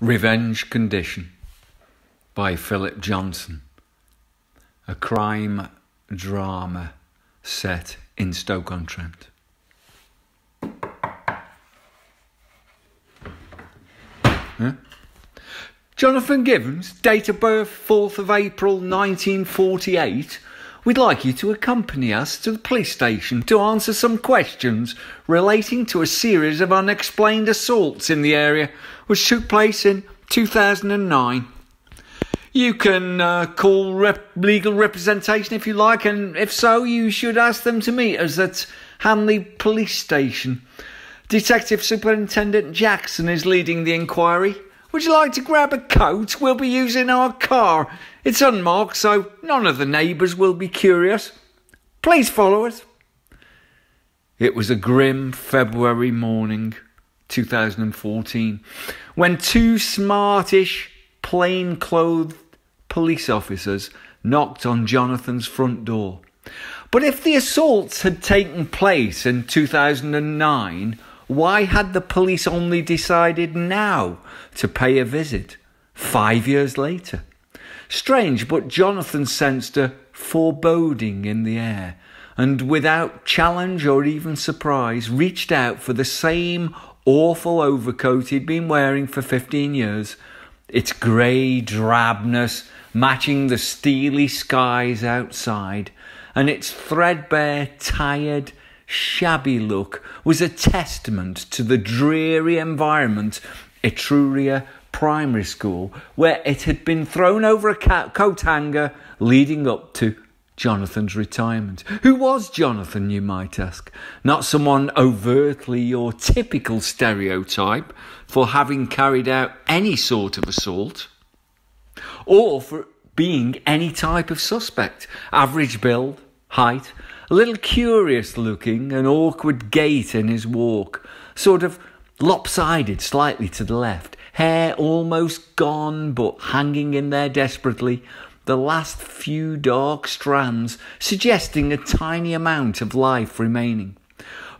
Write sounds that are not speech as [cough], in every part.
Revenge Condition by Philip Johnson. A crime drama set in Stoke-on-Trent. Huh? Jonathan Givens, date of birth 4th of April 1948. We'd like you to accompany us to the police station to answer some questions relating to a series of unexplained assaults in the area which took place in 2009. You can uh, call rep- legal representation if you like, and if so, you should ask them to meet us at Hanley Police Station. Detective Superintendent Jackson is leading the inquiry. Would you like to grab a coat? We'll be using our car. It's unmarked, so none of the neighbours will be curious. Please follow us. It was a grim February morning, 2014, when two smartish, plain clothed police officers knocked on Jonathan's front door. But if the assaults had taken place in 2009, why had the police only decided now to pay a visit, five years later? Strange, but Jonathan sensed a foreboding in the air, and without challenge or even surprise, reached out for the same awful overcoat he'd been wearing for 15 years, its grey drabness matching the steely skies outside, and its threadbare, tired, shabby look was a testament to the dreary environment Etruria Primary School, where it had been thrown over a coat hanger leading up to Jonathan's retirement. Who was Jonathan, you might ask? Not someone overtly or typical stereotype for having carried out any sort of assault, or for being any type of suspect. Average build, height, a little curious looking, an awkward gait in his walk, sort of lopsided slightly to the left, hair almost gone but hanging in there desperately, the last few dark strands suggesting a tiny amount of life remaining.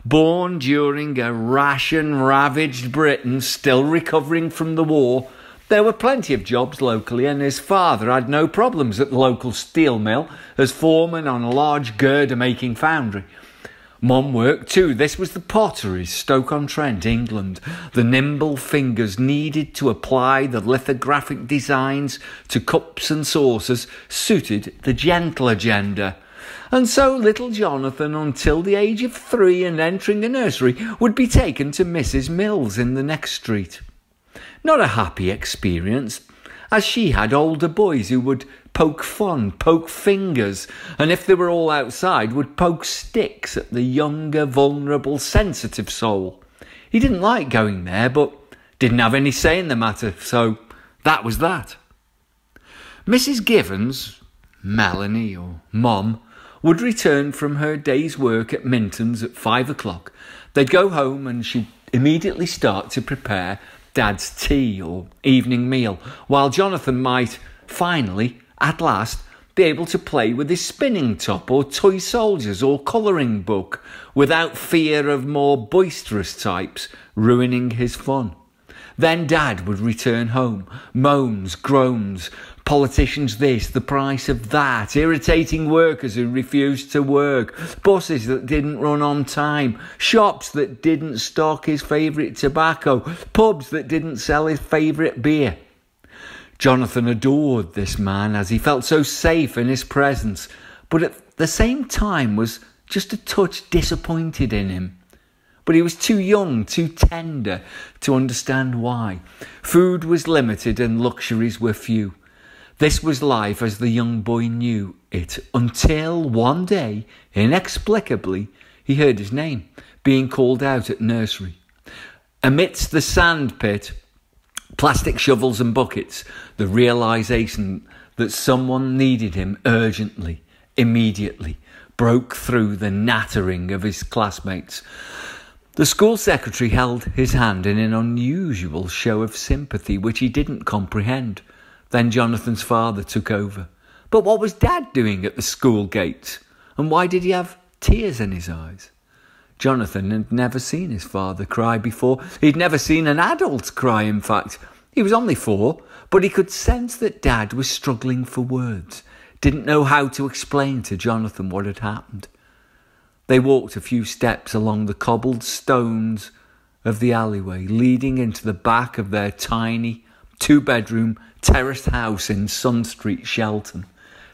Born during a ration ravaged Britain still recovering from the war, there were plenty of jobs locally, and his father had no problems at the local steel mill as foreman on a large girder making foundry. Mum worked too. This was the potteries, Stoke-on-Trent, England. The nimble fingers needed to apply the lithographic designs to cups and saucers suited the gentle agenda. And so little Jonathan, until the age of three and entering a nursery, would be taken to Mrs. Mills in the next street. Not a happy experience, as she had older boys who would poke fun, poke fingers, and if they were all outside, would poke sticks at the younger, vulnerable, sensitive soul. He didn't like going there, but didn't have any say in the matter, so that was that. Mrs. Givens, Melanie or Mom, would return from her day's work at Minton's at five o'clock. They'd go home and she'd immediately start to prepare Dad's tea or evening meal, while Jonathan might finally, at last, be able to play with his spinning top or toy soldiers or colouring book without fear of more boisterous types ruining his fun. Then Dad would return home, moans, groans, politicians this, the price of that, irritating workers who refused to work, buses that didn't run on time, shops that didn't stock his favourite tobacco, pubs that didn't sell his favourite beer. Jonathan adored this man as he felt so safe in his presence, but at the same time was just a touch disappointed in him but he was too young, too tender to understand why. Food was limited and luxuries were few. This was life as the young boy knew it until one day, inexplicably, he heard his name being called out at nursery. Amidst the sand pit, plastic shovels and buckets, the realization that someone needed him urgently, immediately, broke through the nattering of his classmates. The school secretary held his hand in an unusual show of sympathy which he didn't comprehend. Then Jonathan's father took over. But what was Dad doing at the school gate? And why did he have tears in his eyes? Jonathan had never seen his father cry before. He'd never seen an adult cry, in fact. He was only four, but he could sense that Dad was struggling for words, didn't know how to explain to Jonathan what had happened. They walked a few steps along the cobbled stones of the alleyway leading into the back of their tiny two bedroom terraced house in Sun Street, Shelton.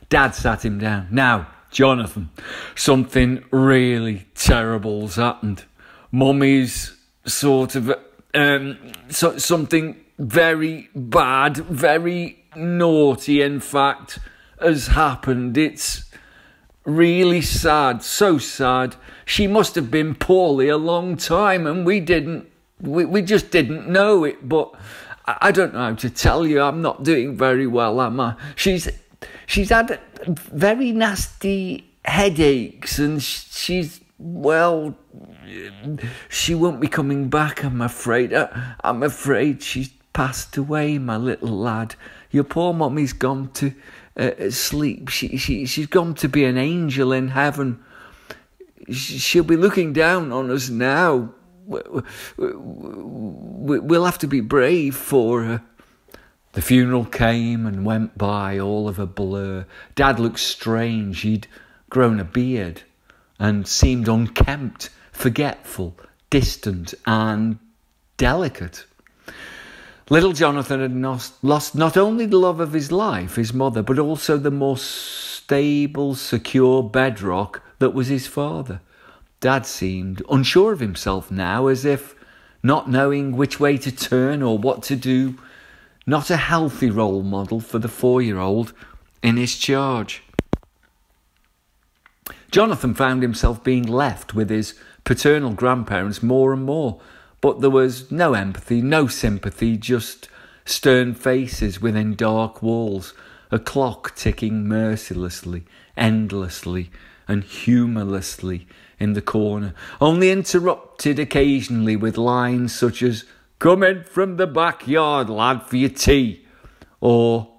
Dad sat him down. Now, Jonathan, something really terrible's happened. Mummy's sort of um, so, something very bad, very naughty, in fact, has happened. It's really sad, so sad. She must have been poorly a long time and we didn't, we, we just didn't know it. But I, I don't know how to tell you. I'm not doing very well, am I? She's, she's had very nasty headaches and she's, well, she won't be coming back, I'm afraid. Uh, I'm afraid she's passed away, my little lad. Your poor mummy's gone to uh, sleep. She, she, she's gone to be an angel in heaven. She'll be looking down on us now. We'll have to be brave for her. The funeral came and went by, all of a blur. Dad looked strange. He'd grown a beard and seemed unkempt, forgetful, distant, and delicate. Little Jonathan had lost not only the love of his life, his mother, but also the more stable, secure bedrock that was his father. Dad seemed unsure of himself now, as if not knowing which way to turn or what to do, not a healthy role model for the four year old in his charge. Jonathan found himself being left with his paternal grandparents more and more but there was no empathy, no sympathy, just stern faces within dark walls, a clock ticking mercilessly, endlessly, and humorlessly in the corner, only interrupted occasionally with lines such as, Come in from the backyard, lad, for your tea, or,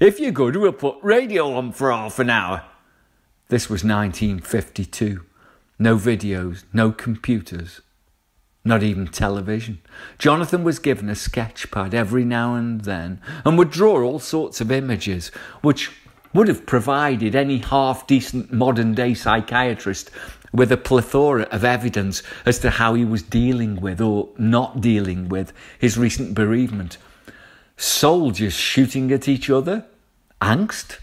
If you're good, we'll put radio on for half an hour. This was 1952. No videos, no computers, not even television. Jonathan was given a sketch pad every now and then and would draw all sorts of images, which would have provided any half decent modern day psychiatrist with a plethora of evidence as to how he was dealing with or not dealing with his recent bereavement. Soldiers shooting at each other, angst,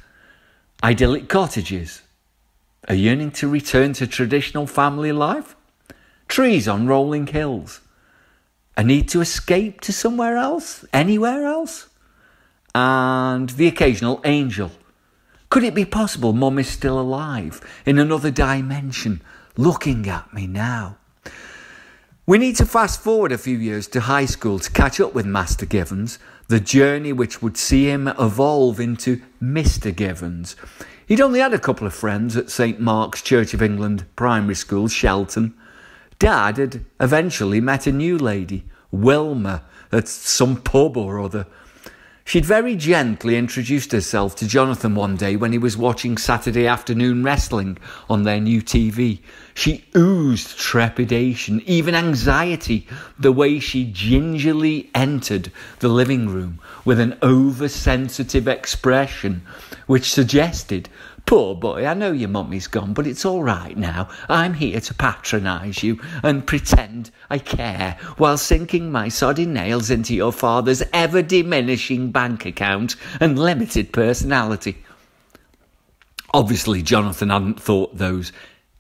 idyllic cottages, a yearning to return to traditional family life? Trees on rolling hills, a need to escape to somewhere else, anywhere else, and the occasional angel. Could it be possible Mum is still alive in another dimension, looking at me now? We need to fast forward a few years to high school to catch up with Master Givens, the journey which would see him evolve into Mr. Givens. He'd only had a couple of friends at St Mark's Church of England Primary School, Shelton, Dad had eventually met a new lady, Wilma, at some pub or other. She'd very gently introduced herself to Jonathan one day when he was watching Saturday afternoon wrestling on their new TV. She oozed trepidation, even anxiety, the way she gingerly entered the living room with an oversensitive expression which suggested Poor boy, I know your mummy's gone, but it's all right now. I'm here to patronise you and pretend I care while sinking my soddy nails into your father's ever diminishing bank account and limited personality. Obviously, Jonathan hadn't thought those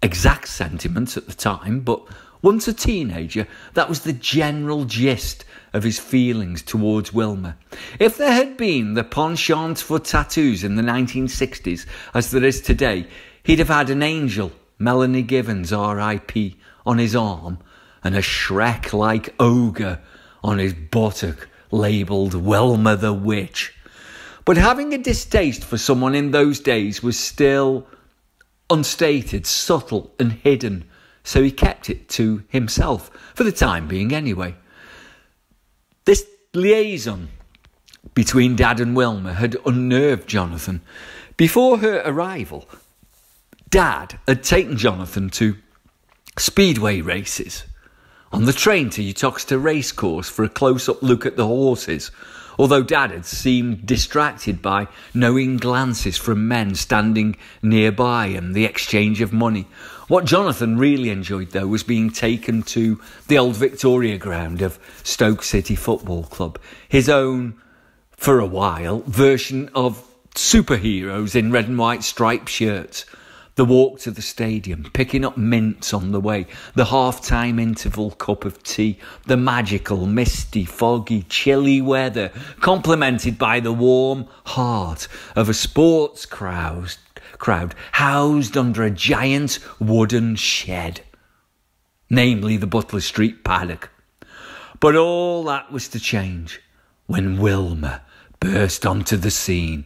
exact sentiments at the time, but once a teenager, that was the general gist of his feelings towards Wilma. If there had been the penchant for tattoos in the 1960s as there is today, he'd have had an angel, Melanie Givens, R.I.P., on his arm and a Shrek like ogre on his buttock labelled Wilma the Witch. But having a distaste for someone in those days was still unstated, subtle, and hidden, so he kept it to himself, for the time being anyway. This liaison between Dad and Wilma had unnerved Jonathan. Before her arrival, Dad had taken Jonathan to speedway races, on the train to Uttoxeter Racecourse for a close up look at the horses, although Dad had seemed distracted by knowing glances from men standing nearby and the exchange of money. What Jonathan really enjoyed, though, was being taken to the old Victoria ground of Stoke City Football Club, his own, for a while, version of superheroes in red and white striped shirts. The walk to the stadium, picking up mints on the way, the half time interval cup of tea, the magical, misty, foggy, chilly weather, complemented by the warm heart of a sports crowd, crowd housed under a giant wooden shed, namely the Butler Street paddock. But all that was to change when Wilma burst onto the scene.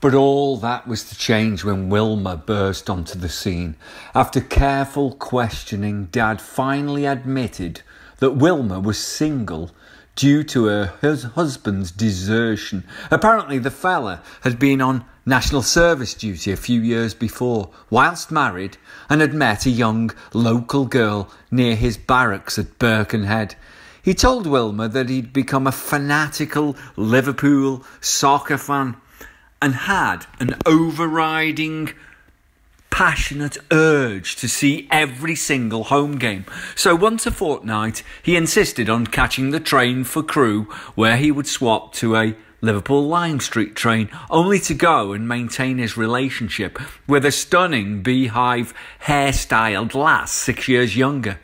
But all that was to change when Wilma burst onto the scene. After careful questioning, Dad finally admitted that Wilma was single due to her husband's desertion. Apparently, the fella had been on national service duty a few years before, whilst married, and had met a young local girl near his barracks at Birkenhead. He told Wilma that he'd become a fanatical Liverpool soccer fan and had an overriding passionate urge to see every single home game. So once a fortnight, he insisted on catching the train for Crewe, where he would swap to a Liverpool Lime Street train, only to go and maintain his relationship with a stunning beehive hairstyled lass six years younger.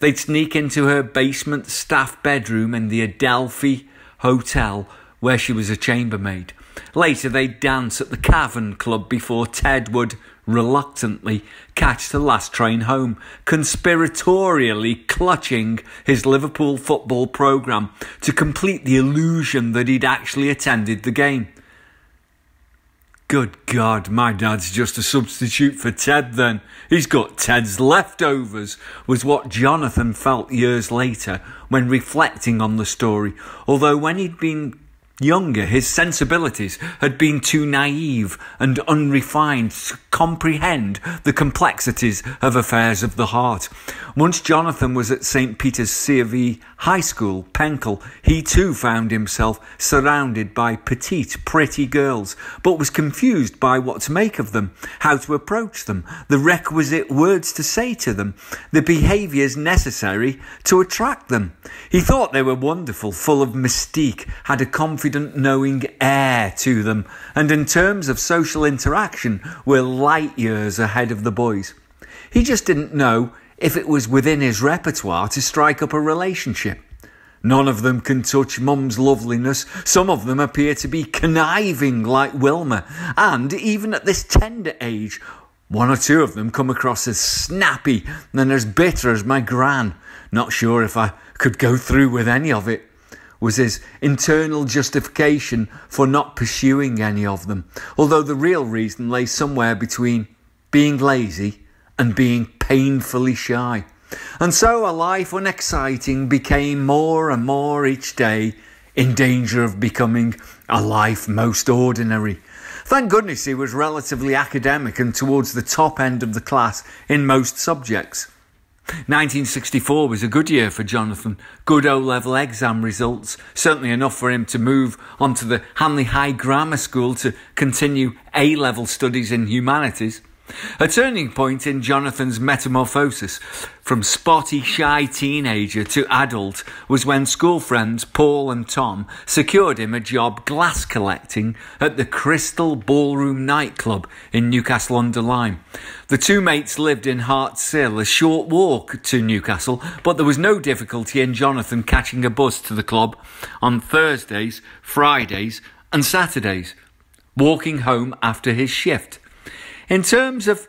They'd sneak into her basement staff bedroom in the Adelphi Hotel, where she was a chambermaid. Later, they'd dance at the Cavern Club before Ted would reluctantly catch the last train home, conspiratorially clutching his Liverpool football programme to complete the illusion that he'd actually attended the game. Good God, my dad's just a substitute for Ted then. He's got Ted's leftovers, was what Jonathan felt years later when reflecting on the story, although when he'd been Younger, his sensibilities had been too naive and unrefined to comprehend the complexities of affairs of the heart. Once Jonathan was at St. Peter's C.V. High School, Penkhull, he too found himself surrounded by petite, pretty girls, but was confused by what to make of them, how to approach them, the requisite words to say to them, the behaviours necessary to attract them. He thought they were wonderful, full of mystique, had a confident, knowing air to them, and in terms of social interaction were light years ahead of the boys. He just didn't know if it was within his repertoire to strike up a relationship. None of them can touch Mum's loveliness. Some of them appear to be conniving like Wilma. And even at this tender age, one or two of them come across as snappy and as bitter as my gran. Not sure if I could go through with any of it. Was his internal justification for not pursuing any of them, although the real reason lay somewhere between being lazy and being painfully shy. And so a life unexciting became more and more each day in danger of becoming a life most ordinary. Thank goodness he was relatively academic and towards the top end of the class in most subjects. 1964 was a good year for Jonathan. Good O level exam results, certainly enough for him to move on to the Hanley High Grammar School to continue A level studies in humanities. A turning point in Jonathan's metamorphosis from spotty, shy teenager to adult was when school friends Paul and Tom secured him a job glass collecting at the Crystal Ballroom nightclub in Newcastle under Lyme. The two mates lived in Hartshill, a short walk to Newcastle, but there was no difficulty in Jonathan catching a bus to the club on Thursdays, Fridays, and Saturdays, walking home after his shift. In terms of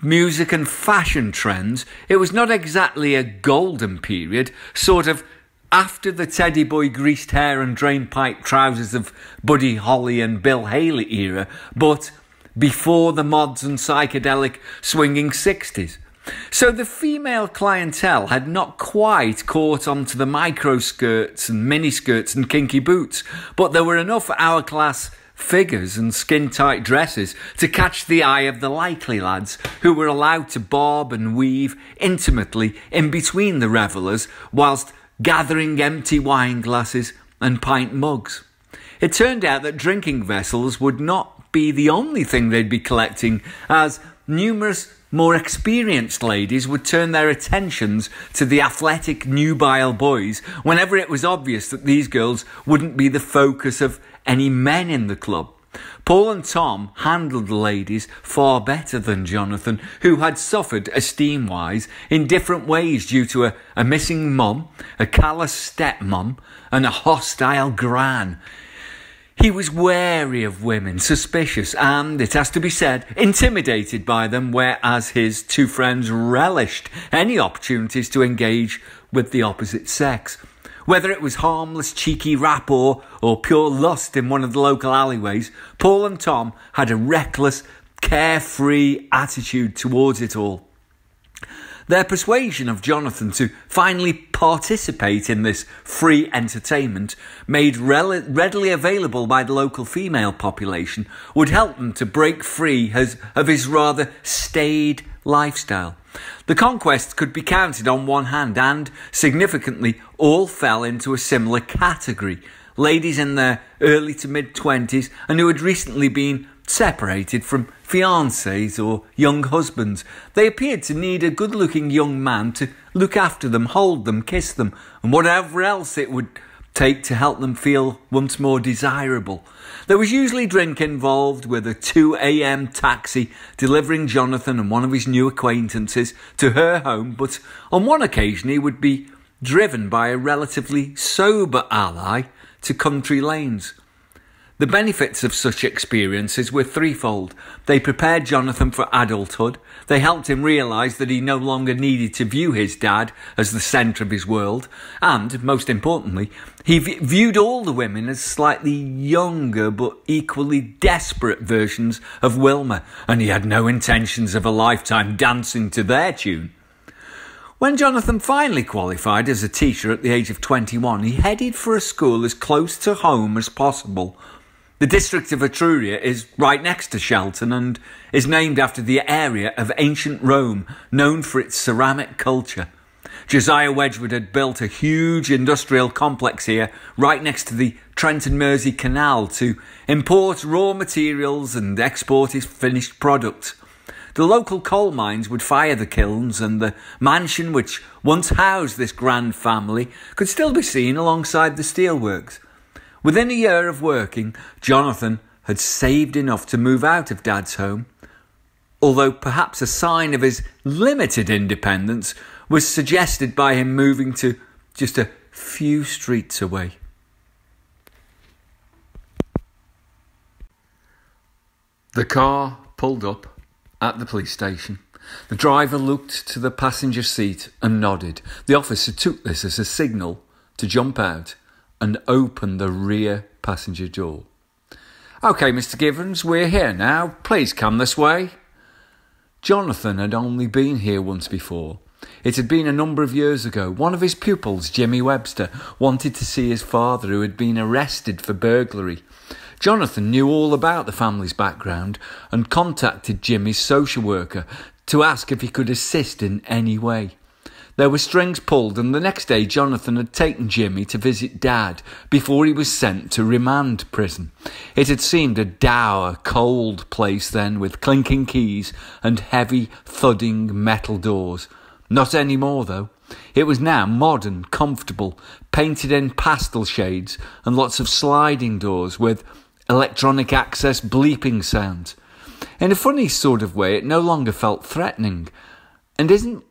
music and fashion trends, it was not exactly a golden period, sort of after the teddy boy greased hair and drainpipe trousers of Buddy Holly and Bill Haley era, but before the mods and psychedelic swinging 60s. So the female clientele had not quite caught on to the micro skirts and mini skirts and kinky boots, but there were enough hourglass figures and skin tight dresses to catch the eye of the likely lads who were allowed to bob and weave intimately in between the revellers whilst gathering empty wine glasses and pint mugs. It turned out that drinking vessels would not be the only thing they'd be collecting, as numerous more experienced ladies would turn their attentions to the athletic nubile boys whenever it was obvious that these girls wouldn't be the focus of any men in the club. Paul and Tom handled the ladies far better than Jonathan, who had suffered esteem wise in different ways due to a, a missing mum, a callous stepmum, and a hostile gran. He was wary of women, suspicious, and, it has to be said, intimidated by them, whereas his two friends relished any opportunities to engage with the opposite sex. Whether it was harmless, cheeky rapport or pure lust in one of the local alleyways, Paul and Tom had a reckless, carefree attitude towards it all. Their persuasion of Jonathan to finally participate in this free entertainment, made readily available by the local female population, would help them to break free of his rather staid lifestyle. The conquests could be counted on one hand, and significantly, all fell into a similar category. Ladies in their early to mid twenties and who had recently been separated from fiancés or young husbands. They appeared to need a good looking young man to look after them, hold them, kiss them, and whatever else it would take to help them feel once more desirable. There was usually drink involved, with a 2 a.m. taxi delivering Jonathan and one of his new acquaintances to her home, but on one occasion he would be driven by a relatively sober ally to country lanes. The benefits of such experiences were threefold. They prepared Jonathan for adulthood, they helped him realise that he no longer needed to view his dad as the centre of his world, and, most importantly, he viewed all the women as slightly younger but equally desperate versions of Wilma, and he had no intentions of a lifetime dancing to their tune. When Jonathan finally qualified as a teacher at the age of 21, he headed for a school as close to home as possible the district of Etruria is right next to Shelton and is named after the area of ancient Rome known for its ceramic culture. Josiah Wedgwood had built a huge industrial complex here right next to the Trent and Mersey Canal to import raw materials and export his finished products. The local coal mines would fire the kilns, and the mansion which once housed this grand family could still be seen alongside the steelworks. Within a year of working, Jonathan had saved enough to move out of Dad's home, although perhaps a sign of his limited independence was suggested by him moving to just a few streets away. The car pulled up at the police station. The driver looked to the passenger seat and nodded. The officer took this as a signal to jump out and open the rear passenger door. OK, Mr. Givens, we're here now. Please come this way. Jonathan had only been here once before. It had been a number of years ago. One of his pupils, Jimmy Webster, wanted to see his father, who had been arrested for burglary. Jonathan knew all about the family's background and contacted Jimmy's social worker to ask if he could assist in any way. There were strings pulled, and the next day Jonathan had taken Jimmy to visit Dad before he was sent to remand prison. It had seemed a dour, cold place then, with clinking keys and heavy, thudding metal doors. Not any more, though. It was now modern, comfortable, painted in pastel shades, and lots of sliding doors with electronic access bleeping sounds. In a funny sort of way, it no longer felt threatening. And isn't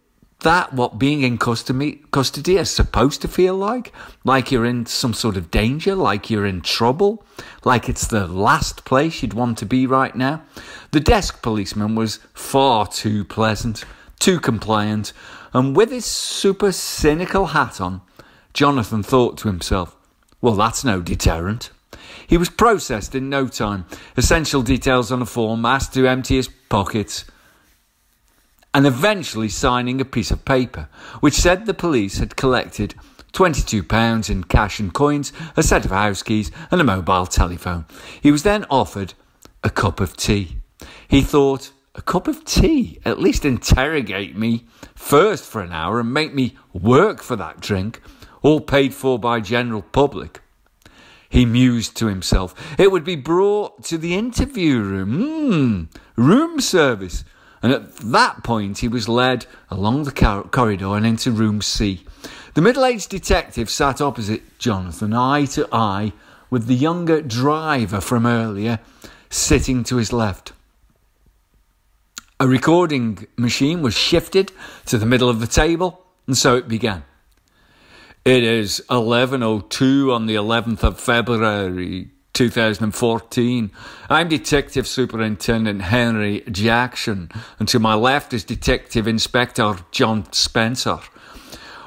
that what being in custody, custody is supposed to feel like? Like you're in some sort of danger, like you're in trouble, like it's the last place you'd want to be right now? The desk policeman was far too pleasant, too compliant, and with his super cynical hat on, Jonathan thought to himself, well, that's no deterrent. He was processed in no time, essential details on a form, asked to empty his pockets and eventually signing a piece of paper which said the police had collected £22 in cash and coins, a set of house keys, and a mobile telephone. He was then offered a cup of tea. He thought, a cup of tea? At least interrogate me first for an hour and make me work for that drink. all paid for by general public. He mused to himself. It would be brought to the interview room. Mm, room service. And at that point, he was led along the corridor and into room C. The middle aged detective sat opposite Jonathan, eye to eye, with the younger driver from earlier sitting to his left. A recording machine was shifted to the middle of the table, and so it began. It is 11.02 on the 11th of February 2014. I'm Detective Superintendent Henry Jackson, and to my left is Detective Inspector John Spencer.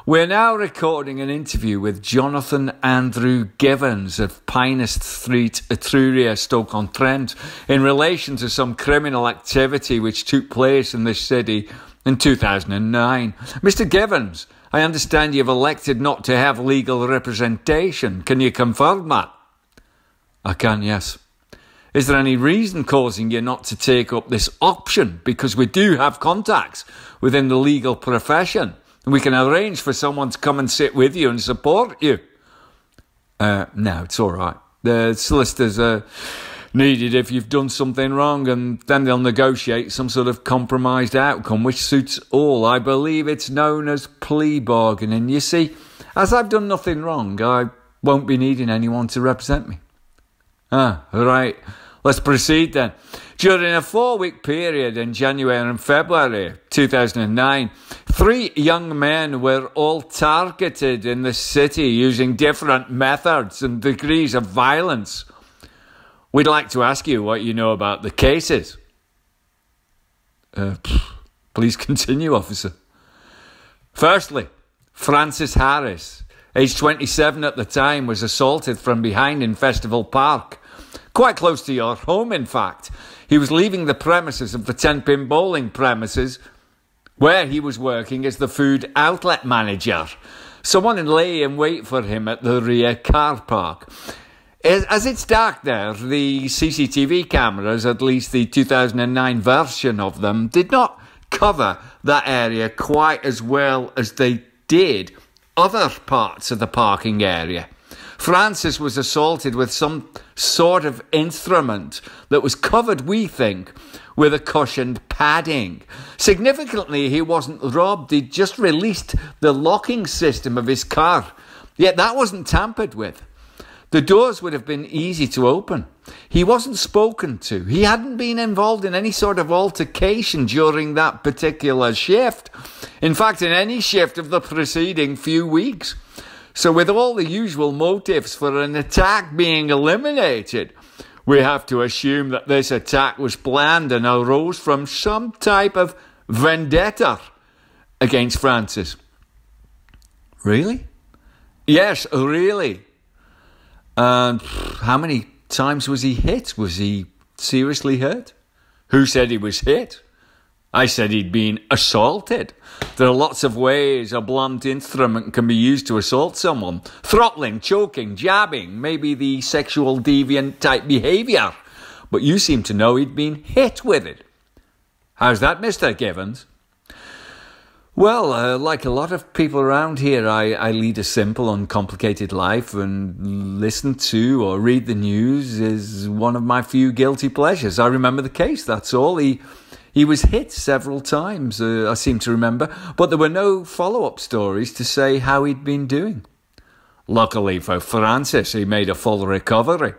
We're now recording an interview with Jonathan Andrew Givens of Pinehurst Street, Etruria, Stoke-on-Trent, in relation to some criminal activity which took place in this city in 2009. Mr. Givens, I understand you've elected not to have legal representation. Can you confirm that? I can, yes. Is there any reason causing you not to take up this option? Because we do have contacts within the legal profession, and we can arrange for someone to come and sit with you and support you. Uh, no, it's all right. The solicitors are needed if you've done something wrong, and then they'll negotiate some sort of compromised outcome which suits all. I believe it's known as plea bargaining. You see, as I've done nothing wrong, I won't be needing anyone to represent me. Ah, right. Let's proceed then. During a four week period in January and February 2009, three young men were all targeted in the city using different methods and degrees of violence. We'd like to ask you what you know about the cases. Uh, please [laughs] continue, officer. Firstly, Francis Harris, aged 27 at the time, was assaulted from behind in Festival Park. Quite close to your home, in fact. He was leaving the premises of the 10 pin bowling premises where he was working as the food outlet manager. Someone lay in wait for him at the rear car park. As it's dark there, the CCTV cameras, at least the 2009 version of them, did not cover that area quite as well as they did other parts of the parking area. Francis was assaulted with some sort of instrument that was covered, we think, with a cushioned padding. Significantly, he wasn't robbed, he just released the locking system of his car. Yet that wasn't tampered with. The doors would have been easy to open. He wasn't spoken to. He hadn't been involved in any sort of altercation during that particular shift. In fact, in any shift of the preceding few weeks. So, with all the usual motives for an attack being eliminated, we have to assume that this attack was planned and arose from some type of vendetta against Francis. Really? Yes, really. And how many times was he hit? Was he seriously hurt? Who said he was hit? I said he'd been assaulted. There are lots of ways a blunt instrument can be used to assault someone throttling, choking, jabbing, maybe the sexual deviant type behaviour. But you seem to know he'd been hit with it. How's that, Mr. Givens? Well, uh, like a lot of people around here, I, I lead a simple, uncomplicated life, and listen to or read the news is one of my few guilty pleasures. I remember the case, that's all. He, he was hit several times, uh, I seem to remember, but there were no follow up stories to say how he'd been doing. Luckily for Francis, he made a full recovery.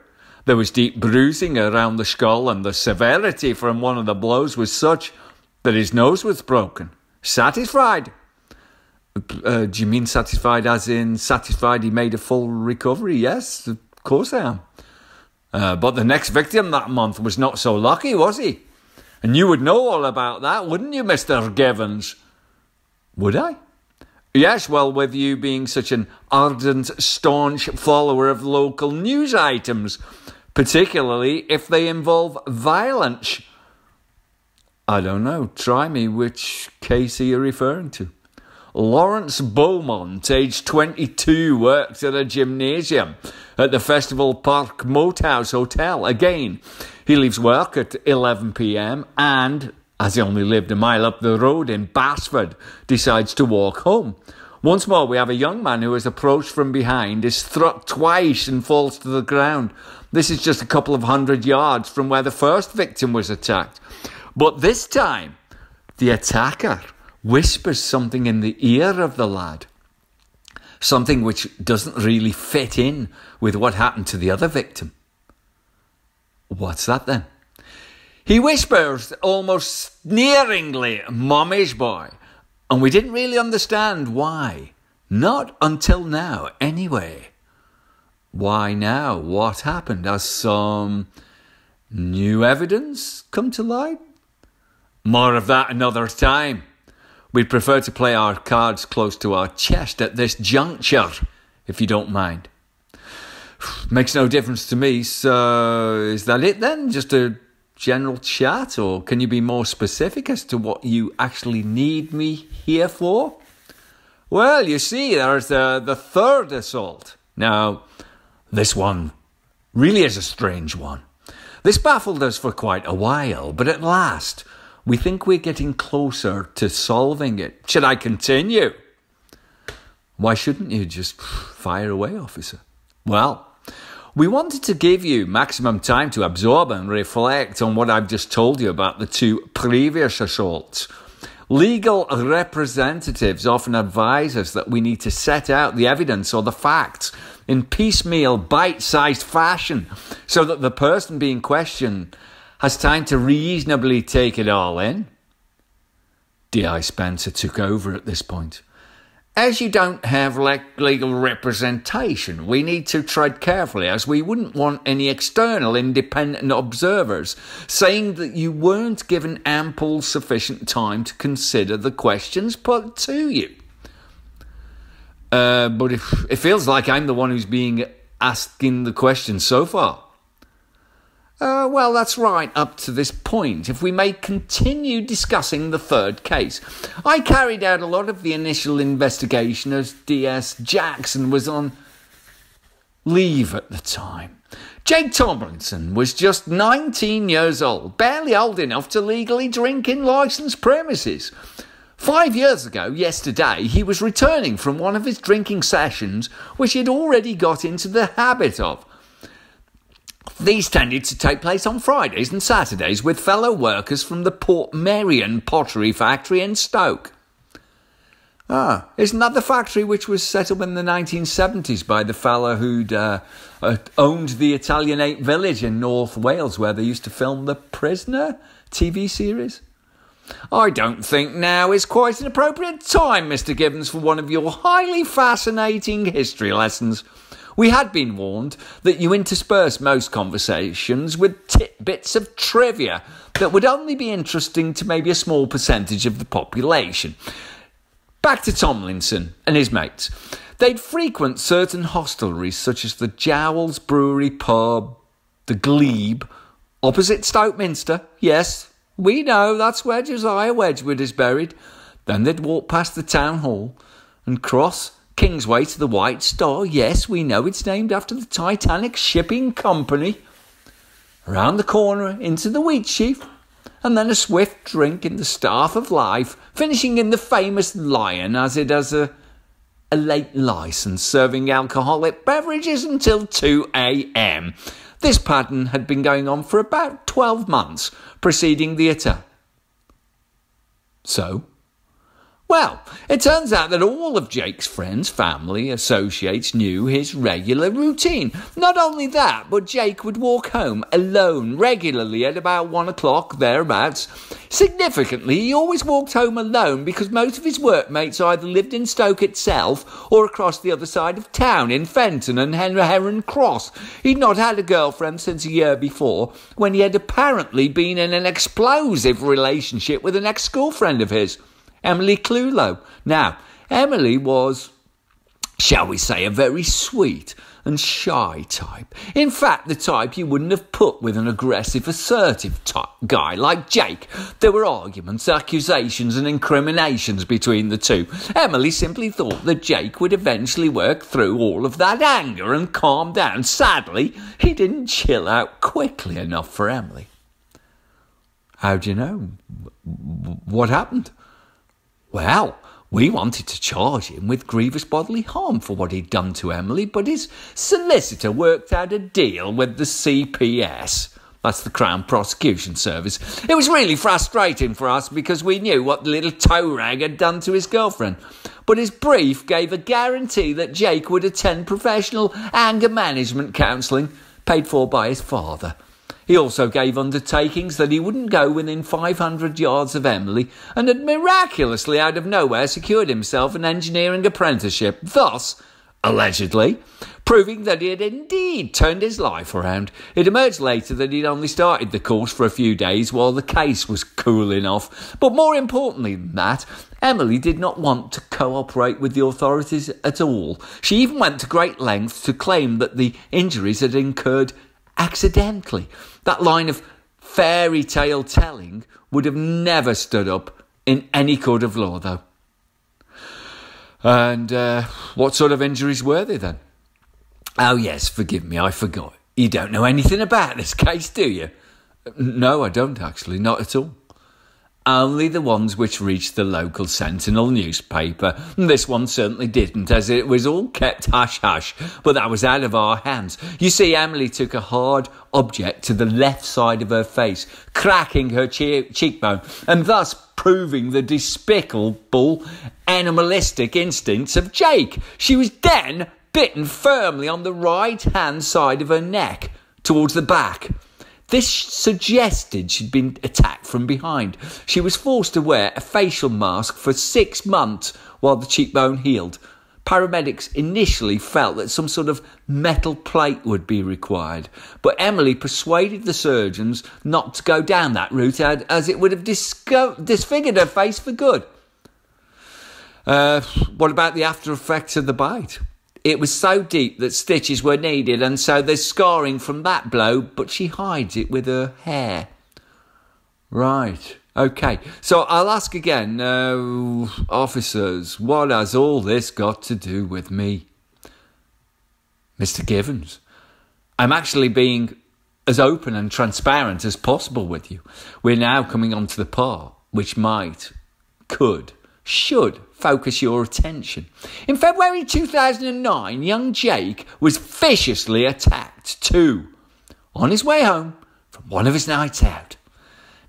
There was deep bruising around the skull, and the severity from one of the blows was such that his nose was broken. Satisfied? Uh, do you mean satisfied as in satisfied he made a full recovery? Yes, of course I am. Uh, but the next victim that month was not so lucky, was he? And you would know all about that, wouldn't you, Mr. Givens? Would I? Yes, well, with you being such an ardent, staunch follower of local news items, particularly if they involve violence. I don't know. Try me. Which case are you referring to? Lawrence Beaumont, aged 22, worked at a gymnasium at the Festival Park Moathouse Hotel. Again, he leaves work at 11 pm and, as he only lived a mile up the road in Basford, decides to walk home. Once more, we have a young man who is approached from behind, is struck twice, and falls to the ground. This is just a couple of hundred yards from where the first victim was attacked. But this time, the attacker whispers something in the ear of the lad. Something which doesn't really fit in with what happened to the other victim. What's that then? He whispers almost sneeringly, Mommy's boy. And we didn't really understand why. Not until now, anyway. Why now? What happened? Has some new evidence come to light? More of that another time. We'd prefer to play our cards close to our chest at this juncture, if you don't mind. [sighs] Makes no difference to me, so is that it then? Just a general chat, or can you be more specific as to what you actually need me here for? Well, you see, there's the, the third assault. Now, this one really is a strange one. This baffled us for quite a while, but at last we think we're getting closer to solving it. Should I continue? Why shouldn't you just fire away, officer? Well, we wanted to give you maximum time to absorb and reflect on what I've just told you about the two previous assaults. Legal representatives often advise us that we need to set out the evidence or the facts in piecemeal, bite sized fashion so that the person being questioned has time to reasonably take it all in. D.I. Spencer took over at this point. As you don't have legal representation, we need to tread carefully as we wouldn't want any external independent observers saying that you weren't given ample sufficient time to consider the questions put to you. Uh, but if, it feels like I'm the one who's being asking the questions so far. Uh, well, that's right up to this point. If we may continue discussing the third case, I carried out a lot of the initial investigation as DS Jackson was on leave at the time. Jake Tomlinson was just 19 years old, barely old enough to legally drink in licensed premises. Five years ago, yesterday, he was returning from one of his drinking sessions, which he had already got into the habit of. These tended to take place on Fridays and Saturdays with fellow workers from the Portmeirion pottery factory in Stoke. Ah, isn't that the factory which was set up in the 1970s by the fellow who'd uh, uh, owned the Italianate village in North Wales where they used to film The Prisoner TV series? I don't think now is quite an appropriate time, Mr. Gibbons, for one of your highly fascinating history lessons. We had been warned that you intersperse most conversations with tidbits of trivia that would only be interesting to maybe a small percentage of the population. Back to Tomlinson and his mates. They'd frequent certain hostelries such as the Joules Brewery Pub, the Glebe, opposite Stoke Minster. Yes, we know that's where Josiah Wedgwood is buried. Then they'd walk past the town hall and cross Kingsway to the White Star. Yes, we know it's named after the Titanic Shipping Company. Around the corner into the Wheatsheaf, and then a swift drink in the Staff of Life, finishing in the famous Lion as it has a, a late license serving alcoholic beverages until 2 a.m. This pattern had been going on for about 12 months preceding the attack. So, well, it turns out that all of Jake's friends, family, associates knew his regular routine. Not only that, but Jake would walk home alone regularly at about one o'clock, thereabouts. Significantly, he always walked home alone because most of his workmates either lived in Stoke itself or across the other side of town in Fenton and Heron Cross. He'd not had a girlfriend since a year before, when he had apparently been in an explosive relationship with an ex school friend of his. Emily Clulow. Now, Emily was, shall we say, a very sweet and shy type. In fact, the type you wouldn't have put with an aggressive, assertive type guy like Jake. There were arguments, accusations, and incriminations between the two. Emily simply thought that Jake would eventually work through all of that anger and calm down. Sadly, he didn't chill out quickly enough for Emily. How do you know? What happened? Well, We wanted to charge him with grievous bodily harm for what he'd done to Emily, but his solicitor worked out a deal with the CPS. That's the Crown Prosecution Service. It was really frustrating for us because we knew what the little toe rag had done to his girlfriend. But his brief gave a guarantee that Jake would attend professional anger management counselling paid for by his father. He also gave undertakings that he wouldn't go within 500 yards of Emily and had miraculously out of nowhere secured himself an engineering apprenticeship, thus, allegedly, proving that he had indeed turned his life around. It emerged later that he'd only started the course for a few days while the case was cooling off. But more importantly than that, Emily did not want to cooperate with the authorities at all. She even went to great lengths to claim that the injuries had incurred accidentally. That line of fairy tale telling would have never stood up in any court of law, though. And uh, what sort of injuries were they then? Oh, yes, forgive me, I forgot. You don't know anything about this case, do you? No, I don't actually, not at all only the ones which reached the local Sentinel newspaper. And this one certainly didn't, as it was all kept hush hush, but that was out of our hands. You see, Emily took a hard object to the left side of her face, cracking her che- cheekbone, and thus proving the despicable animalistic instincts of Jake. She was then bitten firmly on the right hand side of her neck, towards the back. This suggested she'd been attacked from behind. She was forced to wear a facial mask for six months while the cheekbone healed. Paramedics initially felt that some sort of metal plate would be required, but Emily persuaded the surgeons not to go down that route as it would have disfigured her face for good. Uh, what about the after effects of the bite? It was so deep that stitches were needed, and so there's scarring from that blow, but she hides it with her hair. Right. Okay. So I'll ask again, uh, officers, what has all this got to do with me? Mr. Givens, I'm actually being as open and transparent as possible with you. We're now coming on to the part which might, could, should focus your attention. In February 2009, young Jake was viciously attacked too, on his way home from one of his nights out.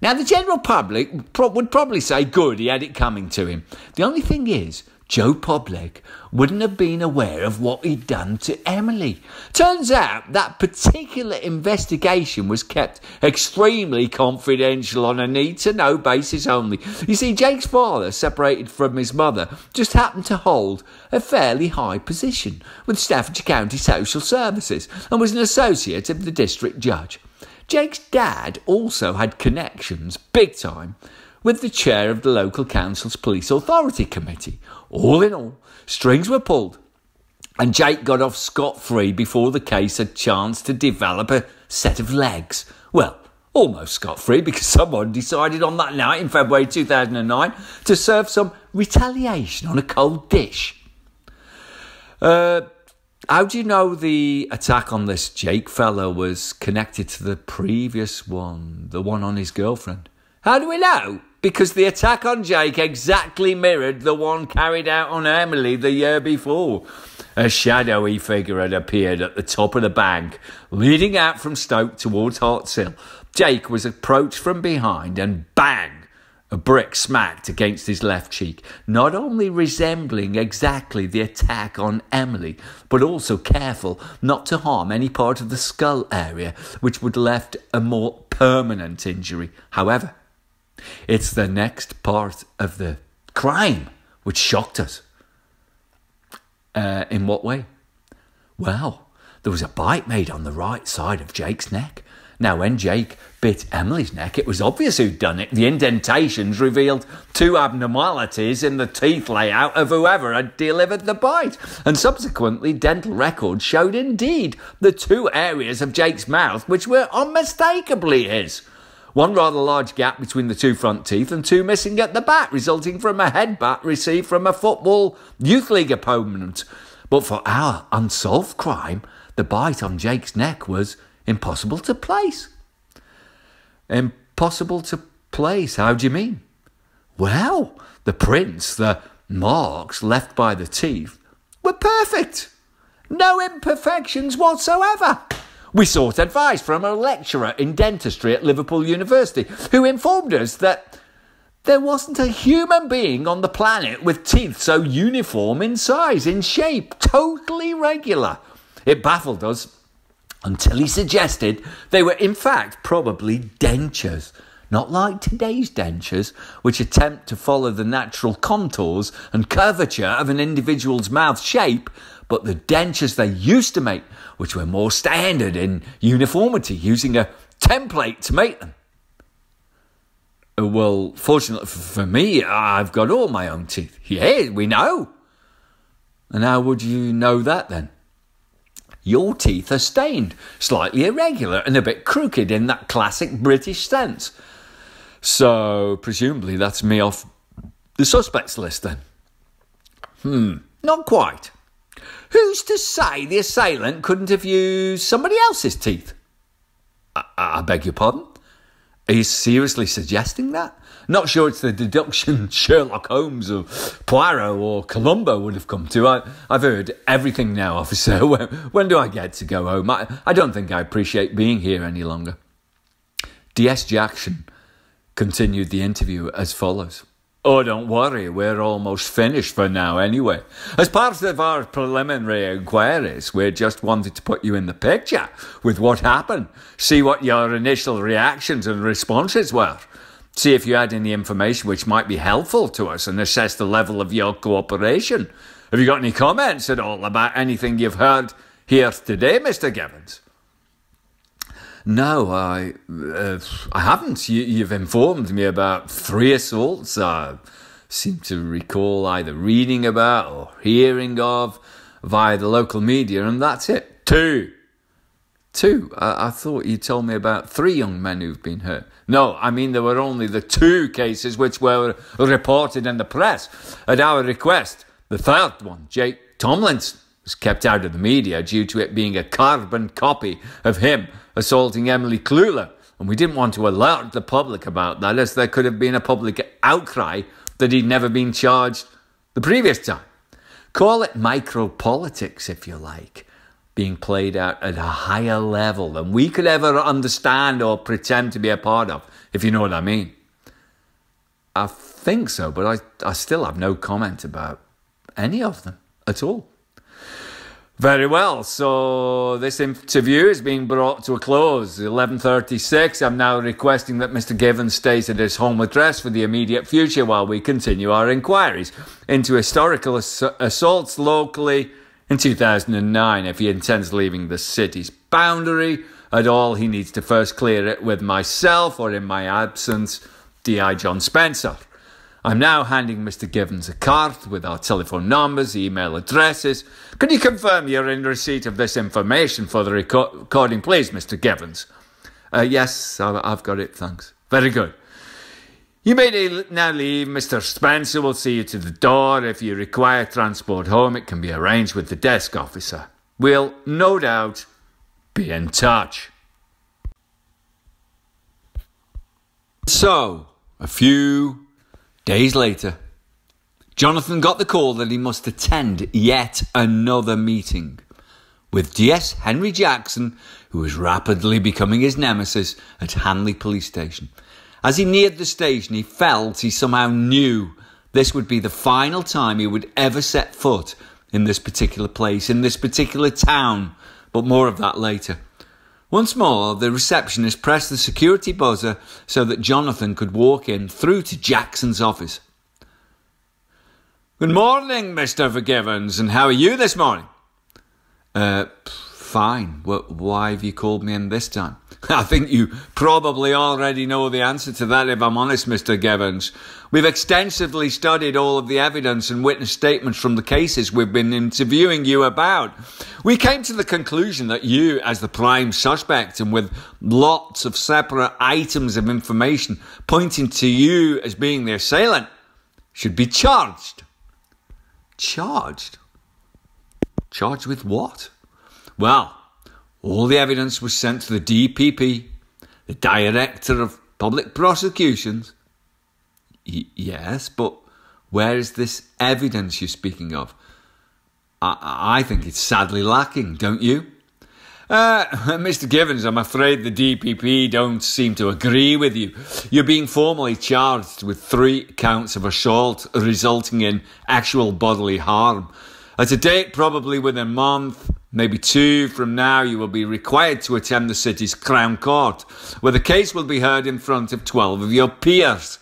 Now, the general public would probably say, good, he had it coming to him. The only thing is, Joe Public wouldn't have been aware of what he'd done to Emily. Turns out that particular investigation was kept extremely confidential on a need to know basis only. You see, Jake's father, separated from his mother, just happened to hold a fairly high position with Staffordshire County Social Services and was an associate of the district judge. Jake's dad also had connections, big time, with the chair of the local council's police authority committee. All in all, strings were pulled, and Jake got off scot free before the case had chance to develop a set of legs. Well, almost scot free because [laughs] someone decided on that night in February 2009 to serve some retaliation on a cold dish. Uh, how do you know the attack on this Jake fellow was connected to the previous one, the one on his girlfriend? How do we know? Because the attack on Jake exactly mirrored the one carried out on Emily the year before. A shadowy figure had appeared at the top of the bank, leading out from Stoke towards Hartshill. Jake was approached from behind and bang! A brick smacked against his left cheek, not only resembling exactly the attack on Emily, but also careful not to harm any part of the skull area, which would have left a more permanent injury. However, it's the next part of the crime which shocked us. Uh, in what way? Well, there was a bite made on the right side of Jake's neck. Now, when Jake bit Emily's neck, it was obvious who'd done it. The indentations revealed two abnormalities in the teeth layout of whoever had delivered the bite, and subsequently, dental records showed indeed the two areas of Jake's mouth which were unmistakably his. One rather large gap between the two front teeth and two missing at the back, resulting from a headbutt received from a football youth league opponent. But for our unsolved crime, the bite on Jake's neck was impossible to place. Impossible to place? How do you mean? Well, the prints, the marks left by the teeth were perfect. No imperfections whatsoever. We sought advice from a lecturer in dentistry at Liverpool University who informed us that there wasn't a human being on the planet with teeth so uniform in size, in shape, totally regular. It baffled us until he suggested they were in fact probably dentures. Not like today's dentures, which attempt to follow the natural contours and curvature of an individual's mouth shape, but the dentures they used to make, which were more standard in uniformity, using a template to make them. Uh, well, fortunately for me, I've got all my own teeth. Yeah, we know. And how would you know that then? Your teeth are stained, slightly irregular, and a bit crooked in that classic British sense. So, presumably, that's me off the suspects list then. Hmm, not quite. Who's to say the assailant couldn't have used somebody else's teeth? I, I beg your pardon? Are you seriously suggesting that? Not sure it's the deduction [laughs] Sherlock Holmes or Poirot or Columbo would have come to. I, have heard everything now, officer. [laughs] When, when, do I get to go home? I, I don't think I appreciate being here any longer. D.S. Jackson continued the interview as follows. Oh, don't worry, we're almost finished for now anyway. As part of our preliminary inquiries, we just wanted to put you in the picture with what happened, see what your initial reactions and responses were, see if you had any information which might be helpful to us and assess the level of your cooperation. Have you got any comments at all about anything you've heard here today, Mr. Givens? No, I uh, I haven't. You, have informed me about three assaults. I seem to recall either reading about or hearing of via the local media, and that's it. Two. Two. I, I thought you told me about three young men who've been hurt. No, I mean there were only the two cases which were reported in the press at our request. The third one, Jake Tomlinson, was kept out of the media due to it being a carbon copy of him assaulting Emily Cluler. And we didn't want to alert the public about that, as there could have been a public outcry that he'd never been charged the previous time. Call it micropolitics, if you like, being played out at a higher level than we could ever understand or pretend to be a part of, if you know what I mean. I think so, but I, I still have no comment about any of them at all. Very well. So this interview is being brought to a close. 11:36. I'm now requesting that Mr. Givens stays at his home address for the immediate future while we continue our inquiries into historical ass- assaults locally in 2009. If he intends leaving the city's boundary at all, he needs to first clear it with myself or in my absence, D.I. John Spencer. I'm now handing Mr. Givens a card with our telephone numbers, email addresses. Can you confirm you're in receipt of this information for the recording, please, Mr. Givens? Uh, yes, I've got it, thanks. Very good. You may now leave. Mr. Spencer will see you to the door. If you require transport home, it can be arranged with the desk officer. We'll no doubt be in touch. So, a few Days later, Jonathon got the call that he must attend yet another meeting with DS Henry Jackson, who was rapidly becoming his nemesis at Hanley Police Station. As he neared the station, he felt he somehow knew this would be the final time he would ever set foot in this particular place, in this particular town, but more of that later. Once more, the receptionist pressed the security buzzer so that Jonathon could walk in through to Jackson's office. Good morning, Mr. Forgivens, and how are you this morning? Uh, fine. why have you called me in this time? [laughs] I think you probably already know the answer to that, if I'm honest, Mr. Givens. We've extensively studied all of the evidence and witness statements from the cases we've been interviewing you about. We came to the conclusion that you, as the prime suspect, and with lots of separate items of information pointing to you as being the assailant, should be charged. Charged? Charged with what? Well, all the evidence was sent to the DPP, the Director of Public Prosecutions. Y- yes, but Where is this evidence you're speaking of? I, I think it's sadly lacking, don't you? Uh, [laughs] Mr. Givens, I'm afraid the DPP don't seem to agree with you. You're being formally charged with three counts of assault resulting in actual bodily harm. At a date probably within a month, maybe two from now, you will be required to attend the city's Crown Court, where the case will be heard in front of 12 of your peers.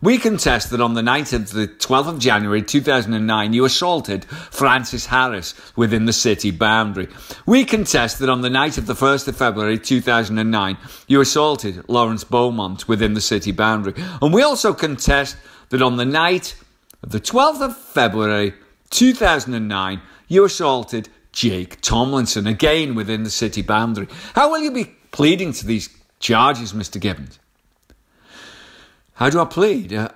We contest that on the night of the 12th of January 2009, you assaulted Francis Harris within the city boundary. We contest that on the night of the 1st of February 2009, you assaulted Lawrence Beaumont within the city boundary. And we also contest that on the night of the 12th of February 2009, you assaulted Jake Tomlinson again within the city boundary. How will you be pleading to these charges, Mr. Givens? How do I plead? Uh,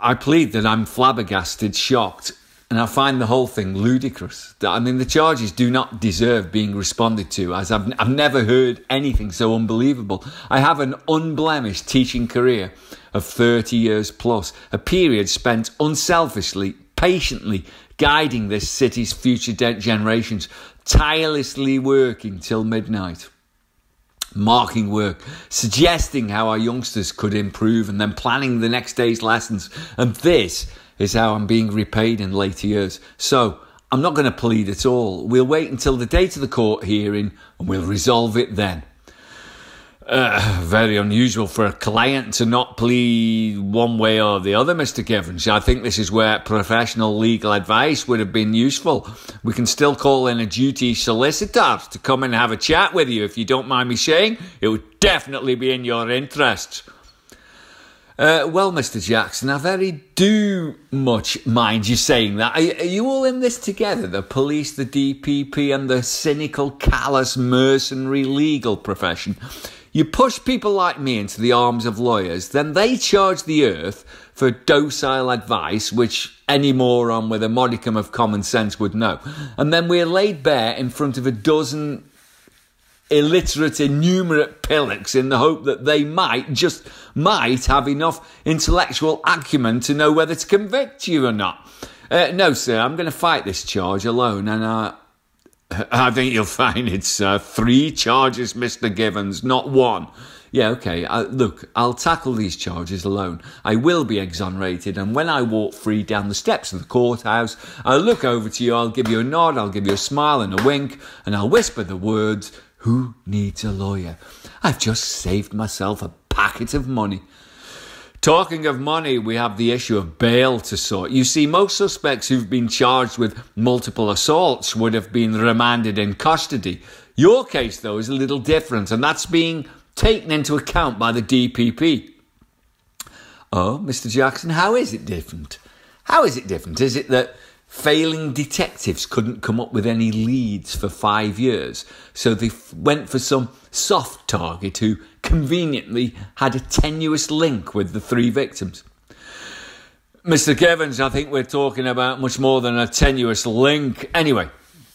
I plead that I'm flabbergasted, shocked, and I find the whole thing ludicrous. I mean, the charges do not deserve being responded to, as I've, I've never heard anything so unbelievable. I have an unblemished teaching career of 30 years plus, a period spent unselfishly, patiently guiding this city's future generations, tirelessly working till midnight marking work, suggesting how our youngsters could improve, and then planning the next day's lessons. And this is how I'm being repaid in later years. So I'm not going to plead at all. We'll wait until the date of the court hearing and we'll resolve it then. Uh, very unusual for a client to not plead one way or the other, Mr. Givens. I think this is where professional legal advice would have been useful. We can still call in a duty solicitor to come and have a chat with you if you don't mind me saying. It would definitely be in your interests. Uh, well, Mr. Jackson, I very do much mind you saying that. Are, are, you all in this together? The police, the DPP, and the cynical, callous, mercenary legal profession. You push people like me into the arms of lawyers, then they charge the earth for docile advice, which any moron with a modicum of common sense would know. And then we're laid bare in front of a dozen illiterate, innumerate pillocks in the hope that they might, just might, have enough intellectual acumen to know whether to convict you or not. Uh, no, sir, I'm going to fight this charge alone, and uh, [laughs] I think you'll find it's uh, three charges, Mr. Givens, not one. Yeah, okay. Uh, look, I'll tackle these charges alone. I will be exonerated, and when I walk free down the steps of the courthouse, I'll look over to you, I'll give you a nod, I'll give you a smile and a wink, and I'll whisper the words, Who needs a lawyer? I've just saved myself a packet of money. Talking of money, we have the issue of bail to sort. You see, most suspects who've been charged with multiple assaults would have been remanded in custody. Your case, though, is a little different, and that's being taken into account by the DPP. Oh, Mr. Jackson, how is it different? How is it different? Is it that Failing detectives couldn't come up with any leads for five years, so they f- went for some soft target who conveniently had a tenuous link with the three victims. Mr. Givens, I think we're talking about much more than a tenuous link. Anyway,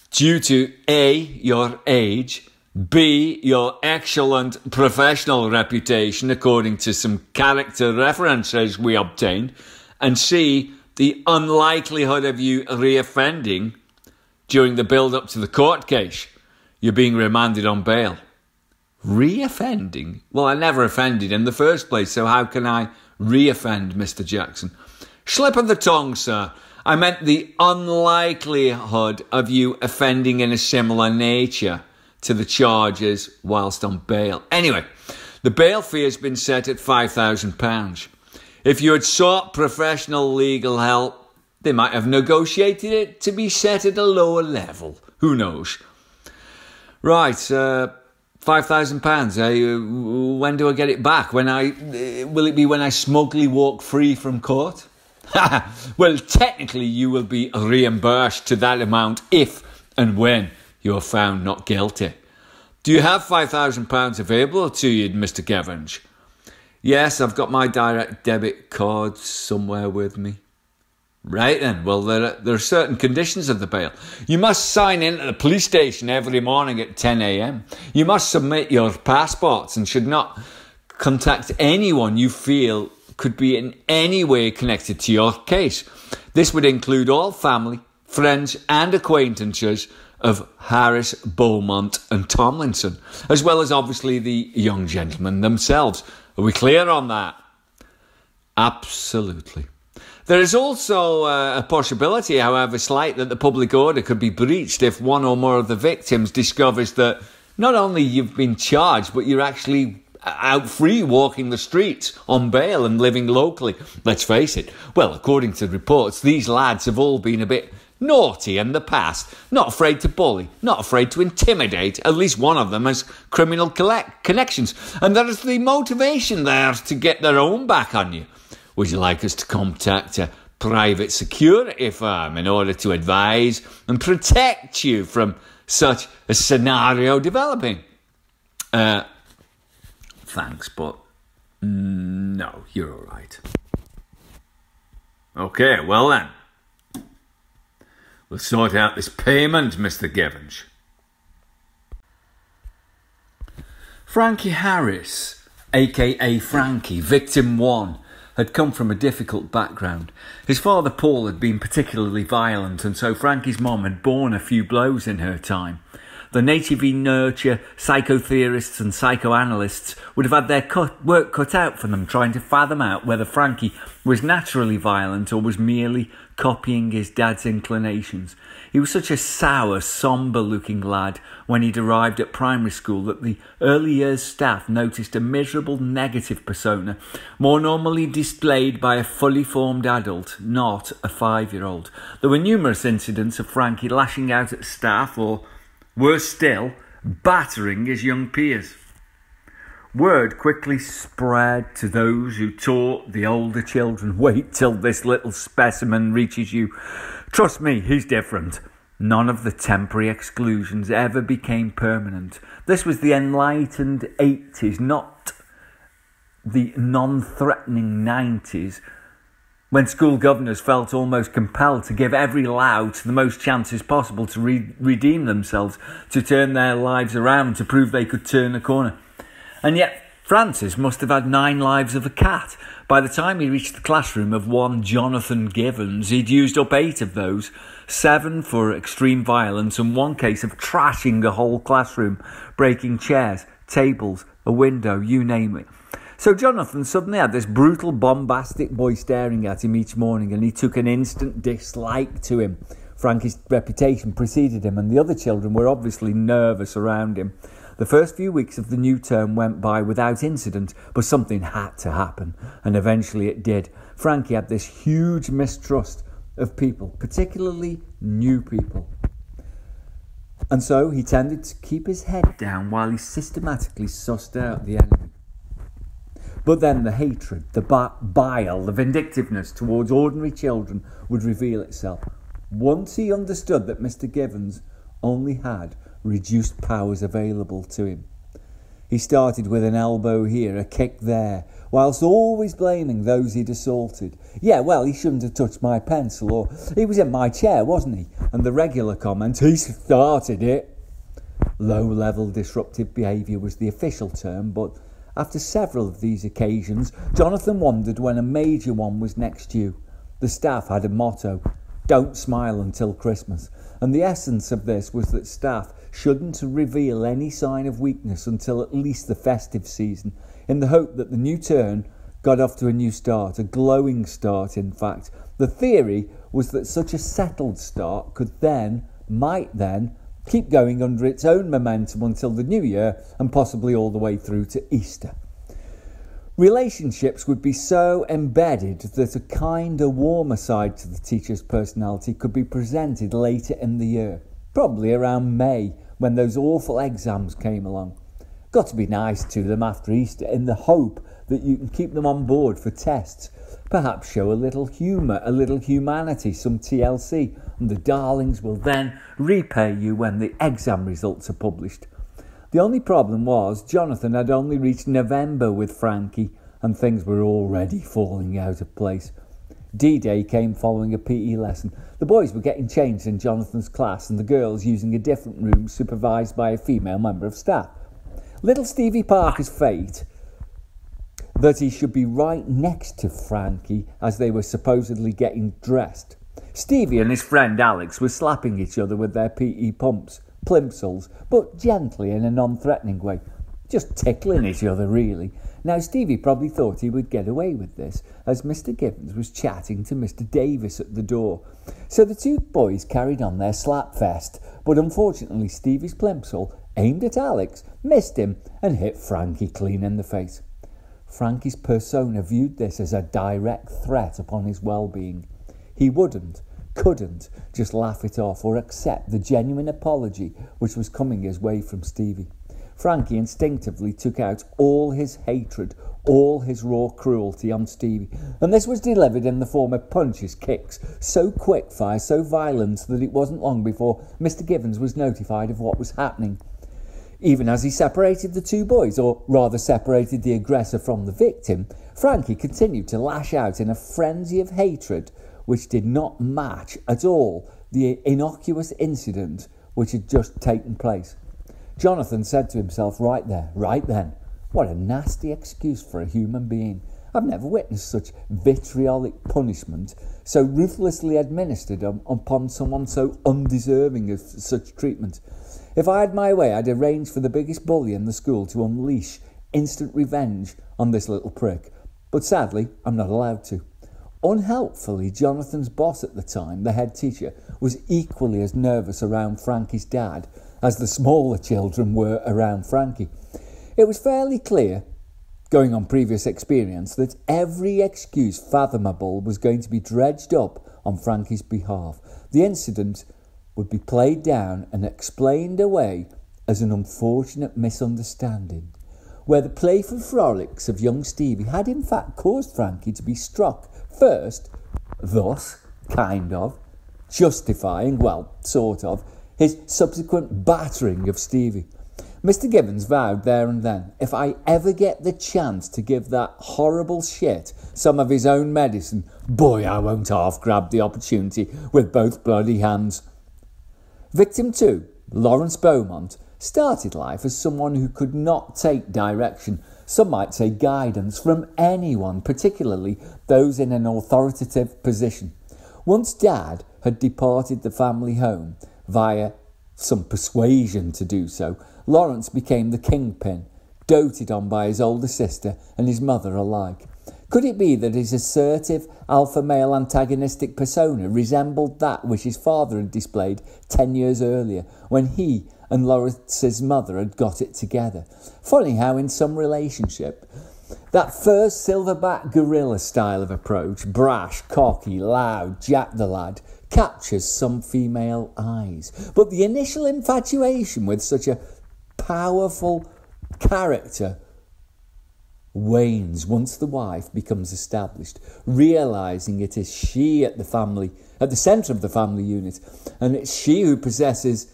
due to A, your age, B, your excellent professional reputation according to some character references we obtained, and C, the unlikelihood of you reoffending during the build up to the court case. You're being remanded on bail. Reoffending? Well, I never offended in the first place, so how can I reoffend, Mr. Jackson? Slip of the tongue, sir. I meant the unlikelihood of you offending in a similar nature to the charges whilst on bail. Anyway, the bail fee has been set at £5,000. If you had sought professional legal help, they might have negotiated it to be set at a lower level. Who knows? Right, uh, five thousand pounds. Eh? When do I get it back? When I will it be when I smugly walk free from court? [laughs] well, technically, you will be reimbursed to that amount if and when you are found not guilty. Do you have five thousand pounds available to you, Mister Givens? Yes, I've got my direct debit card somewhere with me. Right then, well, there are, there are certain conditions of the bail. You must sign in at the police station every morning at 10 a.m. You must submit your passports and should not contact anyone you feel could be in any way connected to your case. This would include all family, friends, and acquaintances of Harris, Beaumont, and Tomlinson, as well as obviously the young gentlemen themselves. Are we clear on that? Absolutely. There is also uh, a possibility, however slight, that the public order could be breached if one or more of the victims discovers that not only you've been charged, but you're actually out free walking the streets on bail and living locally. Let's face it. Well, according to reports, these lads have all been a bit naughty in the past, not afraid to bully, not afraid to intimidate. At least one of them has criminal connections, and there is the motivation there to get their own back on you. Would you like us to contact a private security firm in order to advise and protect you from such a scenario developing? Uh, thanks, but no, you're all right. Okay, well then. We'll sort out this payment, Mr. Givens. Frankie Harris, aka Frankie, victim one, had come from a difficult background. His father, Paul, had been particularly violent, and so Frankie's mom had borne a few blows in her time. The native nurture psychotheorists and psychoanalysts would have had their cut, work cut out for them trying to fathom out whether Frankie was naturally violent or was merely copying his dad's inclinations. He was such a sour, sombre looking lad when he'd arrived at primary school that the early years staff noticed a miserable negative persona, more normally displayed by a fully formed adult, not a five year old. There were numerous incidents of Frankie lashing out at staff or Worse still, battering his young peers. Word quickly spread to those who taught the older children wait till this little specimen reaches you. Trust me, he's different. None of the temporary exclusions ever became permanent. This was the enlightened 80s, not the non threatening 90s when school governors felt almost compelled to give every lout the most chances possible to re- redeem themselves, to turn their lives around, to prove they could turn a corner. And yet, Francis must have had nine lives of a cat. By the time he reached the classroom of one Jonathon Givens, he'd used up eight of those seven for extreme violence, and one case of trashing a whole classroom, breaking chairs, tables, a window, you name it. So Jonathon suddenly had this brutal, bombastic boy staring at him each morning, and he took an instant dislike to him. Frankie's reputation preceded him, and the other children were obviously nervous around him. The first few weeks of the new term went by without incident, but something had to happen, and eventually it did. Frankie had this huge mistrust of people, particularly new people. And so he tended to keep his head down while he systematically sussed out the enemy. But then the hatred, the bile, the vindictiveness towards ordinary children would reveal itself. Once he understood that Mr. Givens only had reduced powers available to him. He started with an elbow here, a kick there, whilst always blaming those he'd assaulted. Yeah, well, he shouldn't have touched my pencil, or he was in my chair, wasn't he? And the regular comment, he started it. Low level disruptive behaviour was the official term, but after several of these occasions, Jonathon wondered when a major one was next due. The staff had a motto don't smile until Christmas, and the essence of this was that staff shouldn't reveal any sign of weakness until at least the festive season, in the hope that the new turn got off to a new start, a glowing start, in fact. The theory was that such a settled start could then, might then, keep going under its own momentum until the new year and possibly all the way through to Easter. Relationships would be so embedded that a kinder, warmer side to the teacher's personality could be presented later in the year, probably around May when those awful exams came along. Got to be nice to them after Easter in the hope that you can keep them on board for tests. Perhaps show a little humour, a little humanity, some TLC, and the darlings will then repay you when the exam results are published. The only problem was Jonathon had only reached November with Frankie, and things were already falling out of place. D Day came following a PE lesson. The boys were getting changed in Jonathon's class, and the girls using a different room supervised by a female member of staff. Little Stevie Parker's fate that he should be right next to Frankie as they were supposedly getting dressed Stevie and his friend Alex were slapping each other with their PE pumps, plimsolls, but gently in a non threatening way. Just tickling each other, really. Now, Stevie probably thought he would get away with this, as Mr. Givens was chatting to Mr. Davis at the door. So the two boys carried on their slap fest, but unfortunately, Stevie's plimsoll, aimed at Alex, missed him and hit Frankie clean in the face. Frankie's persona viewed this as a direct threat upon his well being. He wouldn't, couldn't just laugh it off or accept the genuine apology which was coming his way from Stevie. Frankie instinctively took out all his hatred, all his raw cruelty on Stevie, and this was delivered in the form of punches, kicks, so quick fire, so violent that it wasn't long before Mr. Givens was notified of what was happening. Even as he separated the two boys, or rather separated the aggressor from the victim, Frankie continued to lash out in a frenzy of hatred which did not match at all the innocuous incident which had just taken place. Jonathon said to himself right there, right then, what a nasty excuse for a human being. I've never witnessed such vitriolic punishment, so ruthlessly administered um, upon someone so undeserving of such treatment. If I had my way, I'd arrange for the biggest bully in the school to unleash instant revenge on this little prick. But sadly, I'm not allowed to. Unhelpfully, Jonathon's boss at the time, the head teacher, was equally as nervous around Frankie's dad as the smaller children were around Frankie. It was fairly clear, going on previous experience, that every excuse fathomable was going to be dredged up on Frankie's behalf. The incident would be played down and explained away as an unfortunate misunderstanding, where the playful frolics of young Stevie had in fact caused Frankie to be struck first, thus, kind of, justifying, well, sort of, his subsequent battering of Stevie. Mr. Givens vowed there and then, if I ever get the chance to give that horrible shit some of his own medicine, boy, I won't half grab the opportunity with both bloody hands. Victim 2, Lawrence Beaumont, started life as someone who could not take direction, some might say guidance, from anyone, particularly those in an authoritative position. Once Dad had departed the family home, via some persuasion to do so, Lawrence became the kingpin, doted on by his older sister and his mother alike. Could it be that his assertive, alpha male antagonistic persona resembled that which his father had displayed ten years earlier, when he and Lawrence's mother had got it together? Funny how, in some relationship, that first silverback gorilla style of approach, brash, cocky, loud, Jack the lad, captures some female eyes. But the initial infatuation with such a powerful character wanes once the wife becomes established, realizing it is she at the family, at the center of the family unit, and it's she who possesses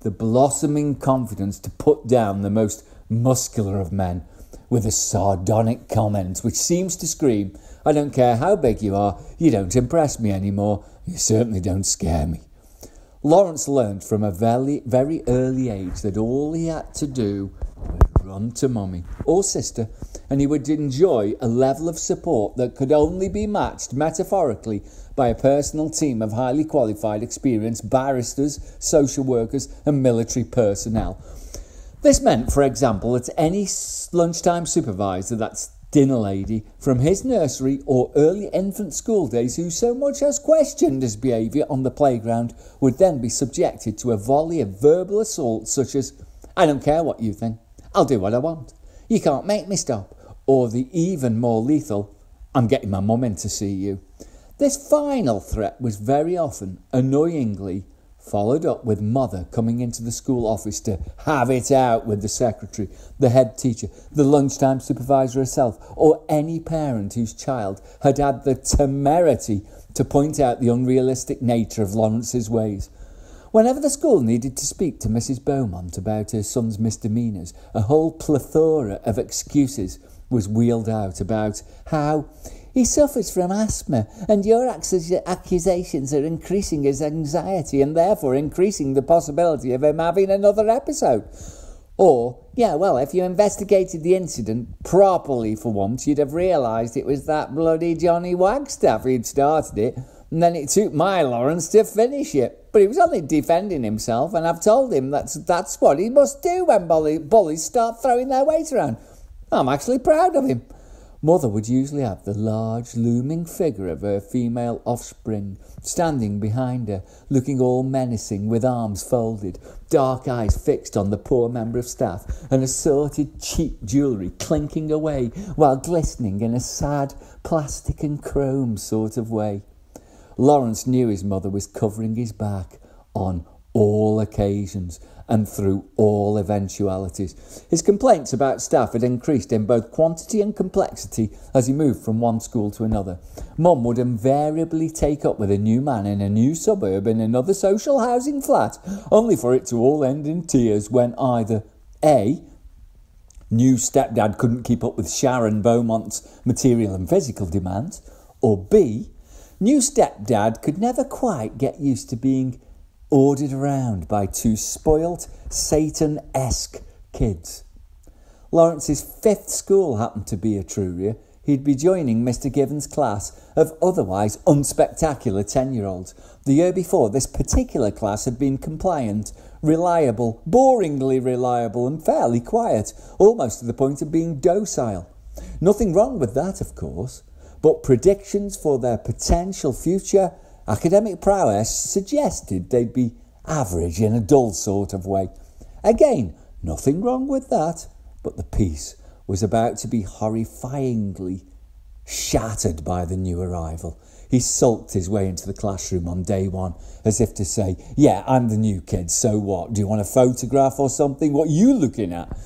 the blossoming confidence to put down the most muscular of men with a sardonic comment which seems to scream, I don't care how big you are, you don't impress me anymore, you certainly don't scare me. Lawrence learned from a very, very early age that all he had to do was run to mummy or sister, and he would enjoy a level of support that could only be matched metaphorically by a personal team of highly qualified, experienced barristers, social workers, and military personnel. This meant, for example, that any lunchtime supervisor, that's dinner lady from his nursery or early infant school days who so much as questioned his behaviour on the playground would then be subjected to a volley of verbal assaults such as, I don't care what you think, I'll do what I want, you can't make me stop, or the even more lethal, I'm getting my mum in to see you. This final threat was very often, annoyingly, followed up with mother coming into the school office to have it out with the secretary, the head teacher, the lunchtime supervisor herself, or any parent whose child had had the temerity to point out the unrealistic nature of Lawrence's ways. Whenever the school needed to speak to Mrs. Beaumont about her son's misdemeanours, a whole plethora of excuses was wheeled out about how he suffers from asthma, and your accusations are increasing his anxiety and therefore increasing the possibility of him having another episode. Or, yeah, well, if you investigated the incident properly for once, you'd have realised it was that bloody Johnny Wagstaff who'd started it. and then it took my Lawrence to finish it. But he was only defending himself, and I've told him that's, that's what he must do when bullies start throwing their weight around. I'm actually proud of him. Mother would usually have the large, looming figure of her female offspring standing behind her, looking all menacing with arms folded, dark eyes fixed on the poor member of staff, and assorted cheap jewellery clinking away while glistening in a sad plastic and chrome sort of way. Lawrence knew his mother was covering his back on all occasions and through all eventualities. His complaints about staff had increased in both quantity and complexity as he moved from one school to another. Mum would invariably take up with a new man in a new suburb in another social housing flat, only for it to all end in tears when either A. New stepdad couldn't keep up with Sharon Beaumont's material and physical demands, or B. New stepdad could never quite get used to being ordered around by two spoilt, Satan esque kids. Lawrence's fifth school happened to be Etruria. He'd be joining Mr. Given's class of otherwise unspectacular 10 year olds. The year before, this particular class had been compliant, reliable, boringly reliable, and fairly quiet, almost to the point of being docile. Nothing wrong with that, of course, but predictions for their potential future Academic prowess suggested they'd be average in a dull sort of way. Again, nothing wrong with that, but the peace was about to be horrifyingly shattered by the new arrival. He sulked his way into the classroom on day one, as if to say, Yeah, I'm the new kid, so what? Do you want a photograph or something? What are you looking at?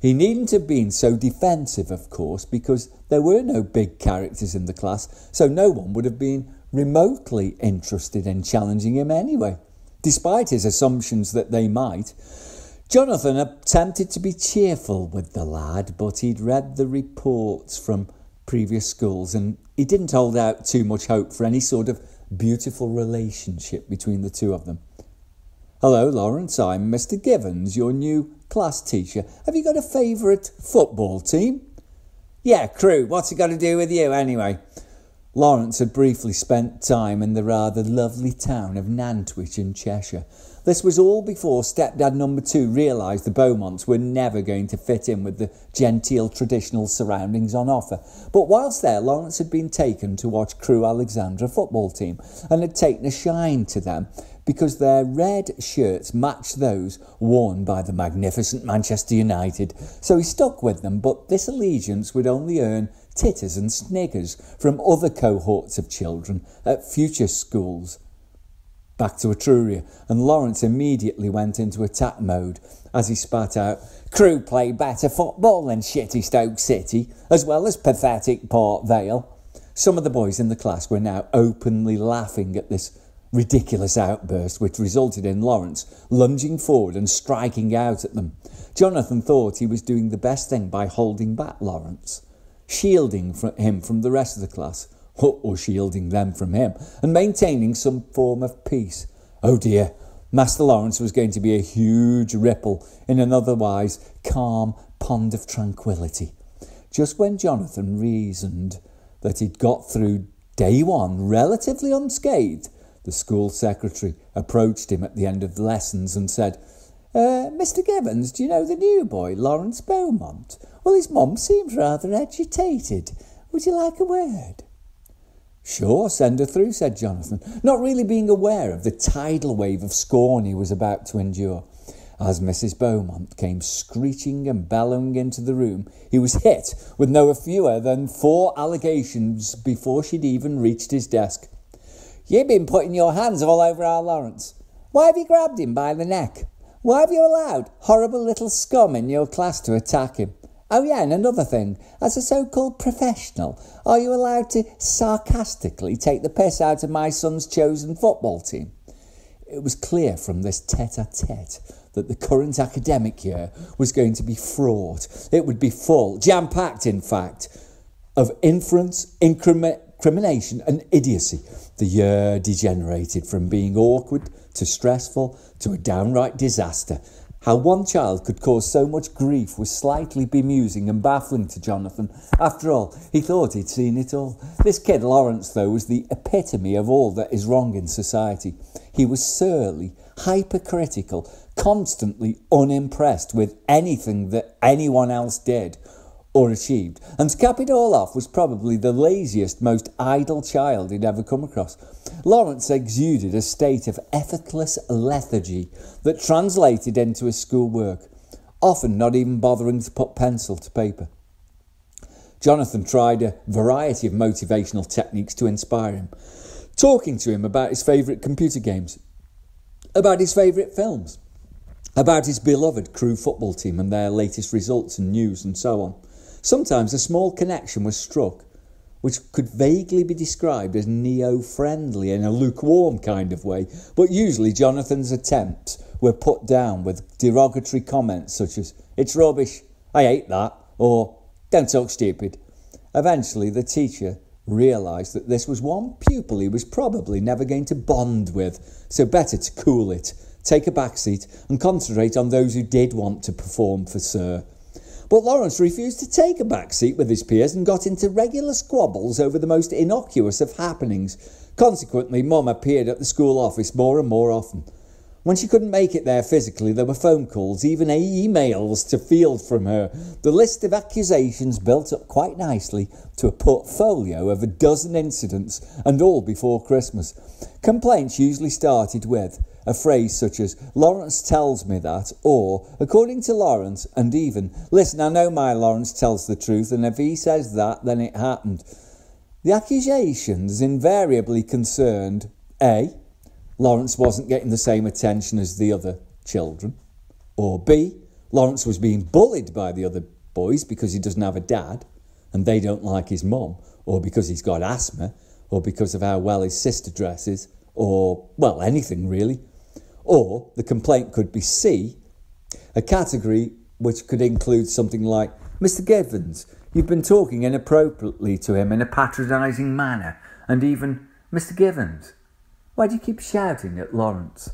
He needn't have been so defensive, of course, because there were no big characters in the class, so no one would have been remotely interested in challenging him anyway, despite his assumptions that they might. Jonathon attempted to be cheerful with the lad, but he'd read the reports from previous schools and he didn't hold out too much hope for any sort of beautiful relationship between the two of them. Hello, Lawrence. I'm Mr. Givens, your new class teacher. Have you got a favourite football team? Yeah, Crewe. What's it got to do with you anyway? Lawrence had briefly spent time in the rather lovely town of Nantwich in Cheshire. This was all before stepdad number two realised the Beaumonts were never going to fit in with the genteel traditional surroundings on offer. But whilst there, Lawrence had been taken to watch Crewe Alexandra football team and had taken a shine to them because their red shirts matched those worn by the magnificent Manchester United. So he stuck with them, but this allegiance would only earn titters and sniggers from other cohorts of children at future schools. Back to Etruria, and Lawrence immediately went into attack mode as he spat out, Crewe play better football than shitty Stoke City, as well as pathetic Port Vale. Some of the boys in the class were now openly laughing at this ridiculous outburst, which resulted in Lawrence lunging forward and striking out at them. Jonathon thought he was doing the best thing by holding back Lawrence shielding him from the rest of the class, or shielding them from him, and maintaining some form of peace. Oh dear, Master Lawrence was going to be a huge ripple in an otherwise calm pond of tranquillity. Just when Jonathon reasoned that he'd got through day one relatively unscathed, the school secretary approached him at the end of the lessons and said, uh, Mr. Givens, do you know the new boy, Lawrence Beaumont? Well, his mum seems rather agitated. Would you like a word? Sure, send her through, said Jonathon, not really being aware of the tidal wave of scorn he was about to endure. As Mrs. Beaumont came screeching and bellowing into the room, he was hit with no fewer than four allegations before she'd even reached his desk. You've been putting your hands all over our Lawrence. Why have you grabbed him by the neck? Why have you allowed horrible little scum in your class to attack him? Oh, yeah, and another thing. As a so called professional, are you allowed to sarcastically take the piss out of my son's chosen football team? It was clear from this tete a tete that the current academic year was going to be fraught. It would be full, jam packed, in fact, of inference, incrimination, and idiocy. The year degenerated from being awkward to stressful to a downright disaster. How one child could cause so much grief was slightly bemusing and baffling to Jonathon. After all, he thought he'd seen it all. This kid, Lawrence, though, was the epitome of all that is wrong in society. He was surly, hypercritical, constantly unimpressed with anything that anyone else did or achieved. And to cap it all off, was probably the laziest, most idle child he'd ever come across. Lawrence exuded a state of effortless lethargy that translated into his schoolwork, often not even bothering to put pencil to paper. Jonathon tried a variety of motivational techniques to inspire him, talking to him about his favourite computer games, about his favourite films, about his beloved Crewe football team and their latest results and news and so on. Sometimes a small connection was struck, which could vaguely be described as neo friendly in a lukewarm kind of way, but usually Jonathon's attempts were put down with derogatory comments such as, It's rubbish, I hate that, or Don't talk stupid. Eventually, the teacher realised that this was one pupil he was probably never going to bond with, so better to cool it, take a back seat, and concentrate on those who did want to perform for Sir. But Lawrence refused to take a back seat with his peers and got into regular squabbles over the most innocuous of happenings. Consequently, Mum appeared at the school office more and more often. When she couldn't make it there physically, there were phone calls, even emails to field from her. The list of accusations built up quite nicely to a portfolio of a dozen incidents, and all before Christmas. Complaints usually started with, a phrase such as, Lawrence tells me that, or, according to Lawrence, and even, listen, I know my Lawrence tells the truth, and if he says that, then it happened. The accusations invariably concerned A. Lawrence wasn't getting the same attention as the other children, or B. Lawrence was being bullied by the other boys because he doesn't have a dad and they don't like his mum, or because he's got asthma, or because of how well his sister dresses, or, well, anything really. Or the complaint could be C, a category which could include something like Mr. Givens, you've been talking inappropriately to him in a patronising manner, and even Mr. Givens, why do you keep shouting at Lawrence?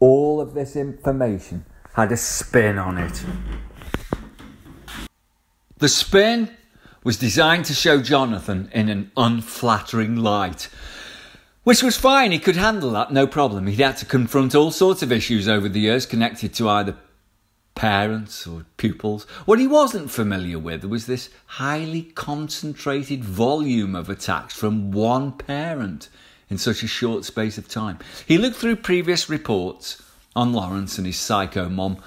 All of this information had a spin on it. The spin was designed to show Jonathon in an unflattering light which was fine, he could handle that, no problem. He'd had to confront all sorts of issues over the years connected to either parents or pupils. What he wasn't familiar with was this highly concentrated volume of attacks from one parent in such a short space of time. He looked through previous reports on Lawrence and his psycho mom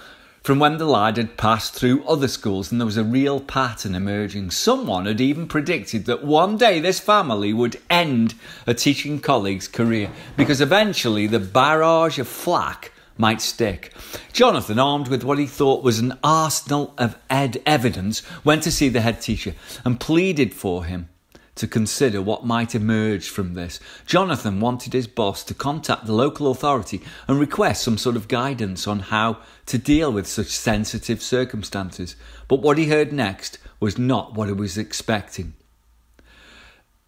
from when the lad had passed through other schools and there was a real pattern emerging. Someone had even predicted that one day this family would end a teaching colleague's career because eventually the barrage of flack might stick. Jonathon, armed with what he thought was an arsenal of ed- evidence, went to see the head teacher and pleaded for him to consider what might emerge from this. Jonathon wanted his boss to contact the local authority and request some sort of guidance on how to deal with such sensitive circumstances. But what he heard next was not what he was expecting.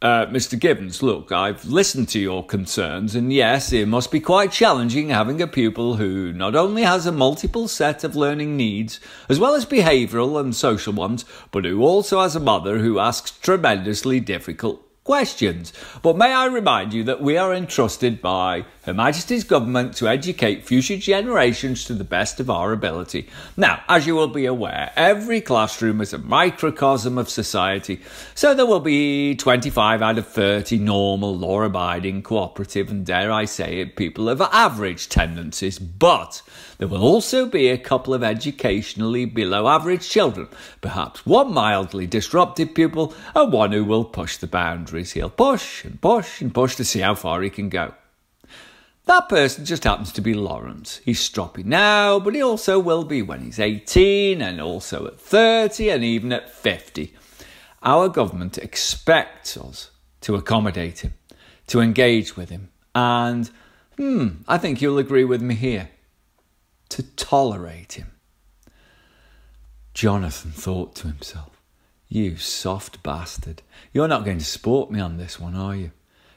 Uh, Mr. Givens, look, I've listened to your concerns, and yes, it must be quite challenging having a pupil who not only has a multiple set of learning needs, as well as behavioural and social ones, but who also has a mother who asks tremendously difficult questions. But may I remind you that we are entrusted by Her Majesty's Government to educate future generations to the best of our ability. Now, as you will be aware, every classroom is a microcosm of society, so there will be 25 out of 30 normal, law abiding, cooperative, and dare I say it, people of average tendencies. But there will also be a couple of educationally below average children, perhaps one mildly disruptive pupil and one who will push the boundaries. He'll push and push and push to see how far he can go. That person just happens to be Lawrence. He's stroppy now, but he also will be when he's 18 and also at 30 and even at 50. Our government expects us to accommodate him, to engage with him, and, hmm, I think you'll agree with me here to tolerate him. Jonathon thought to himself, You soft bastard. You're not going to sport me on this one, are you?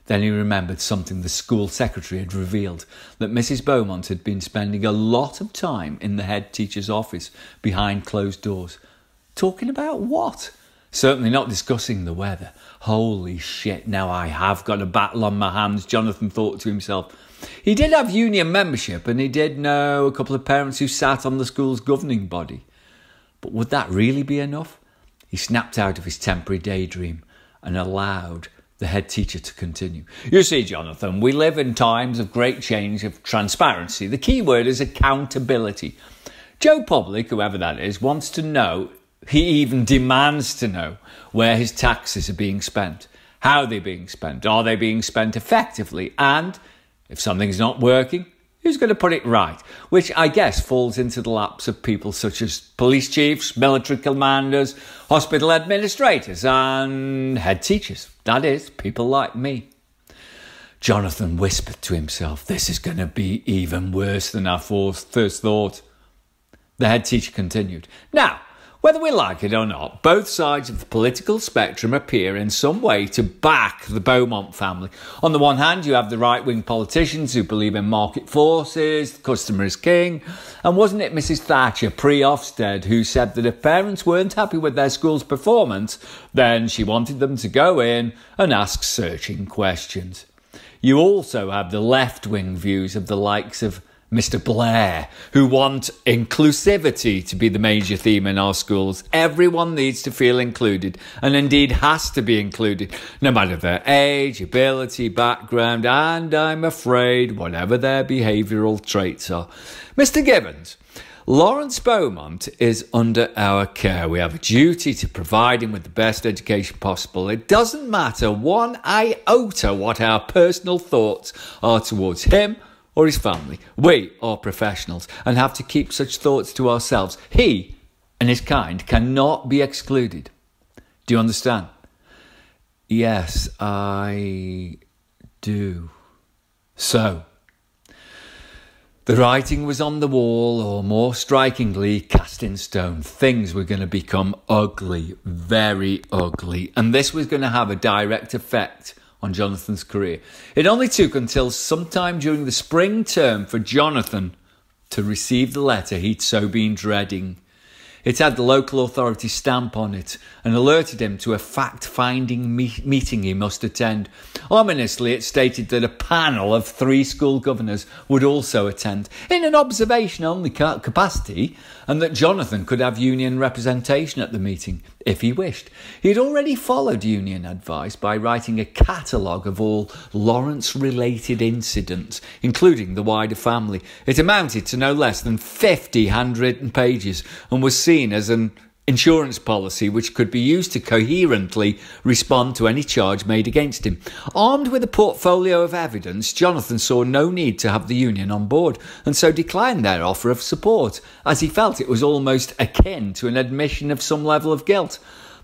Then he remembered something the school secretary had revealed that Mrs. Beaumont had been spending a lot of time in the head teacher's office behind closed doors. Talking about what? Certainly not discussing the weather. Holy shit, now I have got a battle on my hands, Jonathon thought to himself. He did have union membership and he did know a couple of parents who sat on the school's governing body. But would that really be enough? He snapped out of his temporary daydream and allowed the head teacher to continue. You see, Jonathon, we live in times of great change of transparency. The key word is accountability. Joe Public, whoever that is, wants to know, he even demands to know where his taxes are being spent, how they're being spent, are they being spent effectively, and if something's not working, Who's going to put it right? Which I guess falls into the laps of people such as police chiefs, military commanders, hospital administrators, and head teachers. That is, people like me. Jonathon whispered to himself, This is going to be even worse than our first thought. The head teacher continued, Now, whether we like it or not, both sides of the political spectrum appear in some way to back the Beaumont family. On the one hand, you have the right wing politicians who believe in market forces, the customer is king. And wasn't it Mrs. Thatcher pre Ofsted who said that if parents weren't happy with their school's performance, then she wanted them to go in and ask searching questions? You also have the left wing views of the likes of Mr. Blair, who want inclusivity to be the major theme in our schools. Everyone needs to feel included, and indeed has to be included, no matter their age, ability, background, and I'm afraid whatever their behavioural traits are. Mr. Givens, Lawrence Beaumont is under our care. We have a duty to provide him with the best education possible. It doesn't matter one iota what our personal thoughts are towards him or his family. We are professionals and have to keep such thoughts to ourselves. He and his kind cannot be excluded. Do you understand? Yes, I do. So, the writing was on the wall, or more strikingly, cast in stone. Things were going to become ugly, very ugly, and this was going to have a direct effect on Jonathon's career. It only took until sometime during the spring term for Jonathon to receive the letter he'd so been dreading. It had the local authority stamp on it and alerted him to a fact finding me- meeting he must attend. Ominously, it stated that a panel of three school governors would also attend, in an observation only capacity, and that Jonathon could have union representation at the meeting if he wished. He had already followed union advice by writing a catalogue of all Lawrence related incidents, including the wider family. It amounted to no less than 50 handwritten pages and was seen as an insurance policy which could be used to coherently respond to any charge made against him. Armed with a portfolio of evidence, Jonathon saw no need to have the union on board and so declined their offer of support, as he felt it was almost akin to an admission of some level of guilt.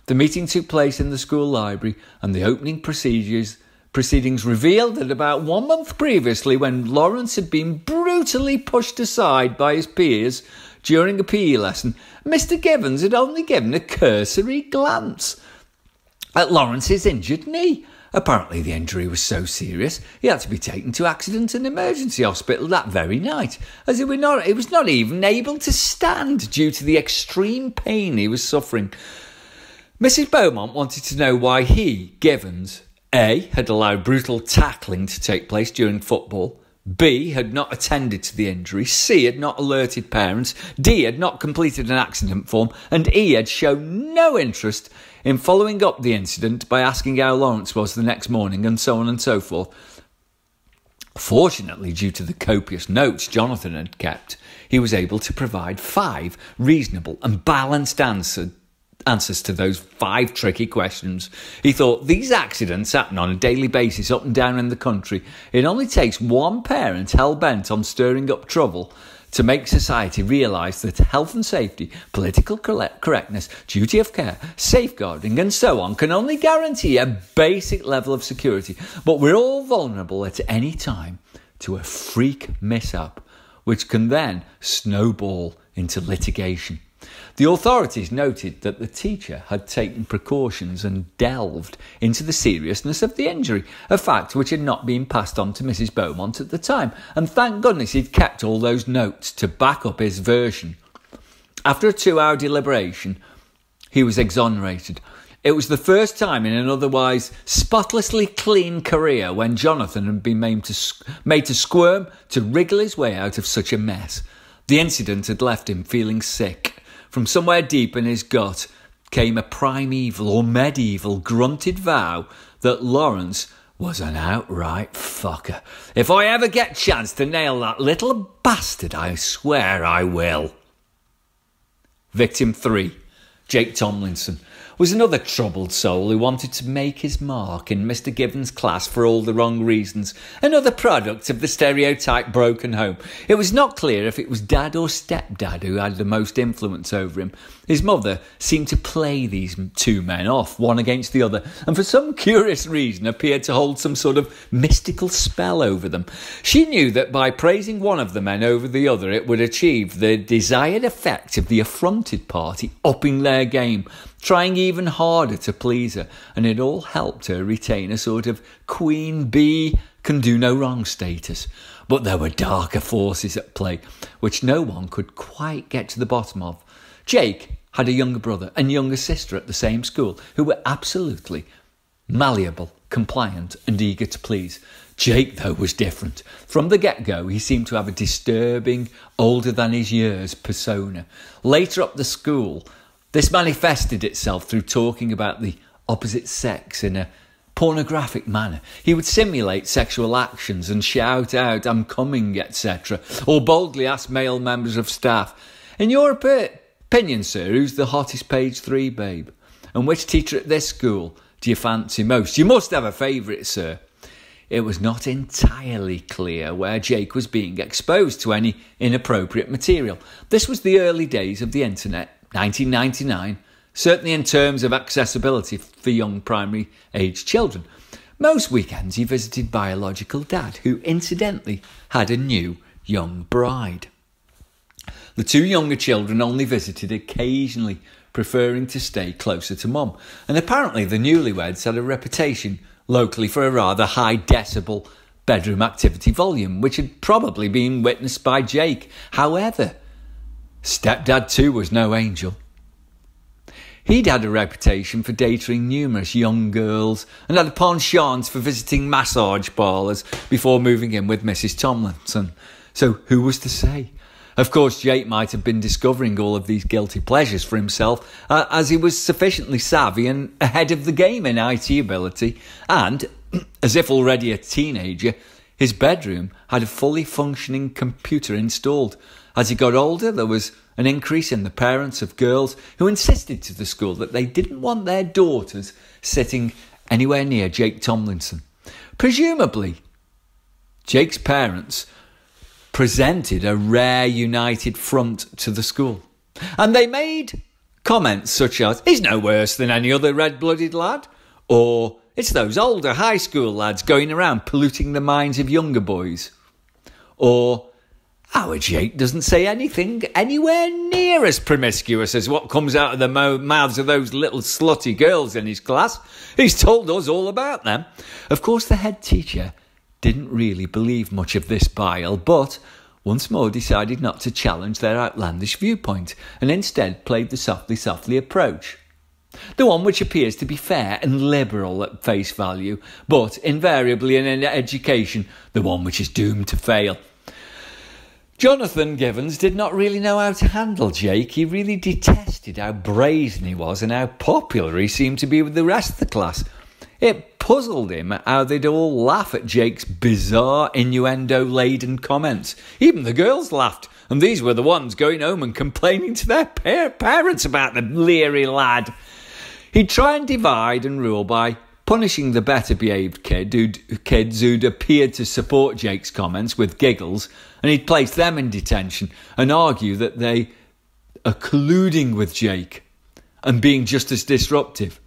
The meeting took place in the school library and the opening procedures Proceedings revealed that about one month previously, when Lawrence had been brutally pushed aside by his peers, during a PE lesson, Mr. Givens had only given a cursory glance at Lawrence's injured knee. Apparently, the injury was so serious he had to be taken to accident and emergency hospital that very night, as he not, he was not even able to stand due to the extreme pain he was suffering. Mrs. Beaumont wanted to know why he, Givens, A, had allowed brutal tackling to take place during football, B had not attended to the injury, C had not alerted parents, D had not completed an accident form, and E had shown no interest in following up the incident by asking how Lawrence was the next morning, and so on and so forth. Fortunately, due to the copious notes Jonathon had kept, he was able to provide five reasonable and balanced answers answers to those five tricky questions. He thought these accidents happen on a daily basis up and down in the country. It only takes one parent hell bent on stirring up trouble to make society realise that health and safety, political correctness, duty of care, safeguarding, and so on can only guarantee a basic level of security. But we're all vulnerable at any time to a freak mishap, which can then snowball into litigation. The authorities noted that the teacher had taken precautions and delved into the seriousness of the injury, a fact which had not been passed on to Mrs. Beaumont at the time, and thank goodness he'd kept all those notes to back up his version. After a two hour deliberation, he was exonerated. It was the first time in an otherwise spotlessly clean career when Jonathon had been made to, made to squirm to wriggle his way out of such a mess. The incident had left him feeling sick from somewhere deep in his gut came a primeval or medieval grunted vow that Lawrence was an outright fucker. If I ever get chance to nail that little bastard, I swear I will. Victim 3 Jake Tomlinson was another troubled soul who wanted to make his mark in Mr. Given's class for all the wrong reasons, another product of the stereotype broken home. It was not clear if it was dad or stepdad who had the most influence over him. His mother seemed to play these two men off, one against the other, and for some curious reason appeared to hold some sort of mystical spell over them. She knew that by praising one of the men over the other, it would achieve the desired effect of the affronted party upping their game trying even harder to please her, and it all helped her retain a sort of queen bee can do no wrong status. But there were darker forces at play, which no one could quite get to the bottom of. Jake had a younger brother and younger sister at the same school who were absolutely malleable, compliant, and eager to please. Jake, though, was different. From the get go, he seemed to have a disturbing, older than his years persona. Later up the school, this manifested itself through talking about the opposite sex in a pornographic manner. He would simulate sexual actions and shout out, I'm coming, etc., or boldly ask male members of staff, In your opinion, sir, who's the hottest page three babe? And which teacher at this school do you fancy most? You must have a favourite, sir. It was not entirely clear where Jake was being exposed to any inappropriate material. This was the early days of the internet 1999, certainly in terms of accessibility for young primary age children. Most weekends he visited biological dad, who incidentally had a new young bride. The two younger children only visited occasionally, preferring to stay closer to mum, and apparently the newlyweds had a reputation locally for a rather high decibel bedroom activity volume, which had probably been witnessed by Jake. However, Stepdad, too, was no angel. He'd had a reputation for dating numerous young girls and had a penchant for visiting massage parlours before moving in with Mrs. Tomlinson. So who was to say? Of course, Jake might have been discovering all of these guilty pleasures for himself, uh, as he was sufficiently savvy and ahead of the game in IT ability, and, [clears throat] as if already a teenager, his bedroom had a fully functioning computer installed, as he got older, there was an increase in the parents of girls who insisted to the school that they didn't want their daughters sitting anywhere near Jake Tomlinson. Presumably, Jake's parents presented a rare united front to the school. And they made comments such as, He's no worse than any other red blooded lad, or It's those older high school lads going around polluting the minds of younger boys, or our Jake doesn't say anything anywhere near as promiscuous as what comes out of the mouths of those little slutty girls in his class. He's told us all about them. Of course, the head teacher didn't really believe much of this bile, but once more decided not to challenge their outlandish viewpoint and instead played the softly softly approach. The one which appears to be fair and liberal at face value, but invariably in education, the one which is doomed to fail. Jonathon Givens did not really know how to handle Jake. He really detested how brazen he was and how popular he seemed to be with the rest of the class. It puzzled him how they'd all laugh at Jake's bizarre, innuendo laden comments. Even the girls laughed, and these were the ones going home and complaining to their parents about the leery lad. He'd try and divide and rule by punishing the better behaved kid who'd, kids who'd appeared to support Jake's comments with giggles, and he'd place them in detention and argue that they are colluding with Jake and being just as disruptive.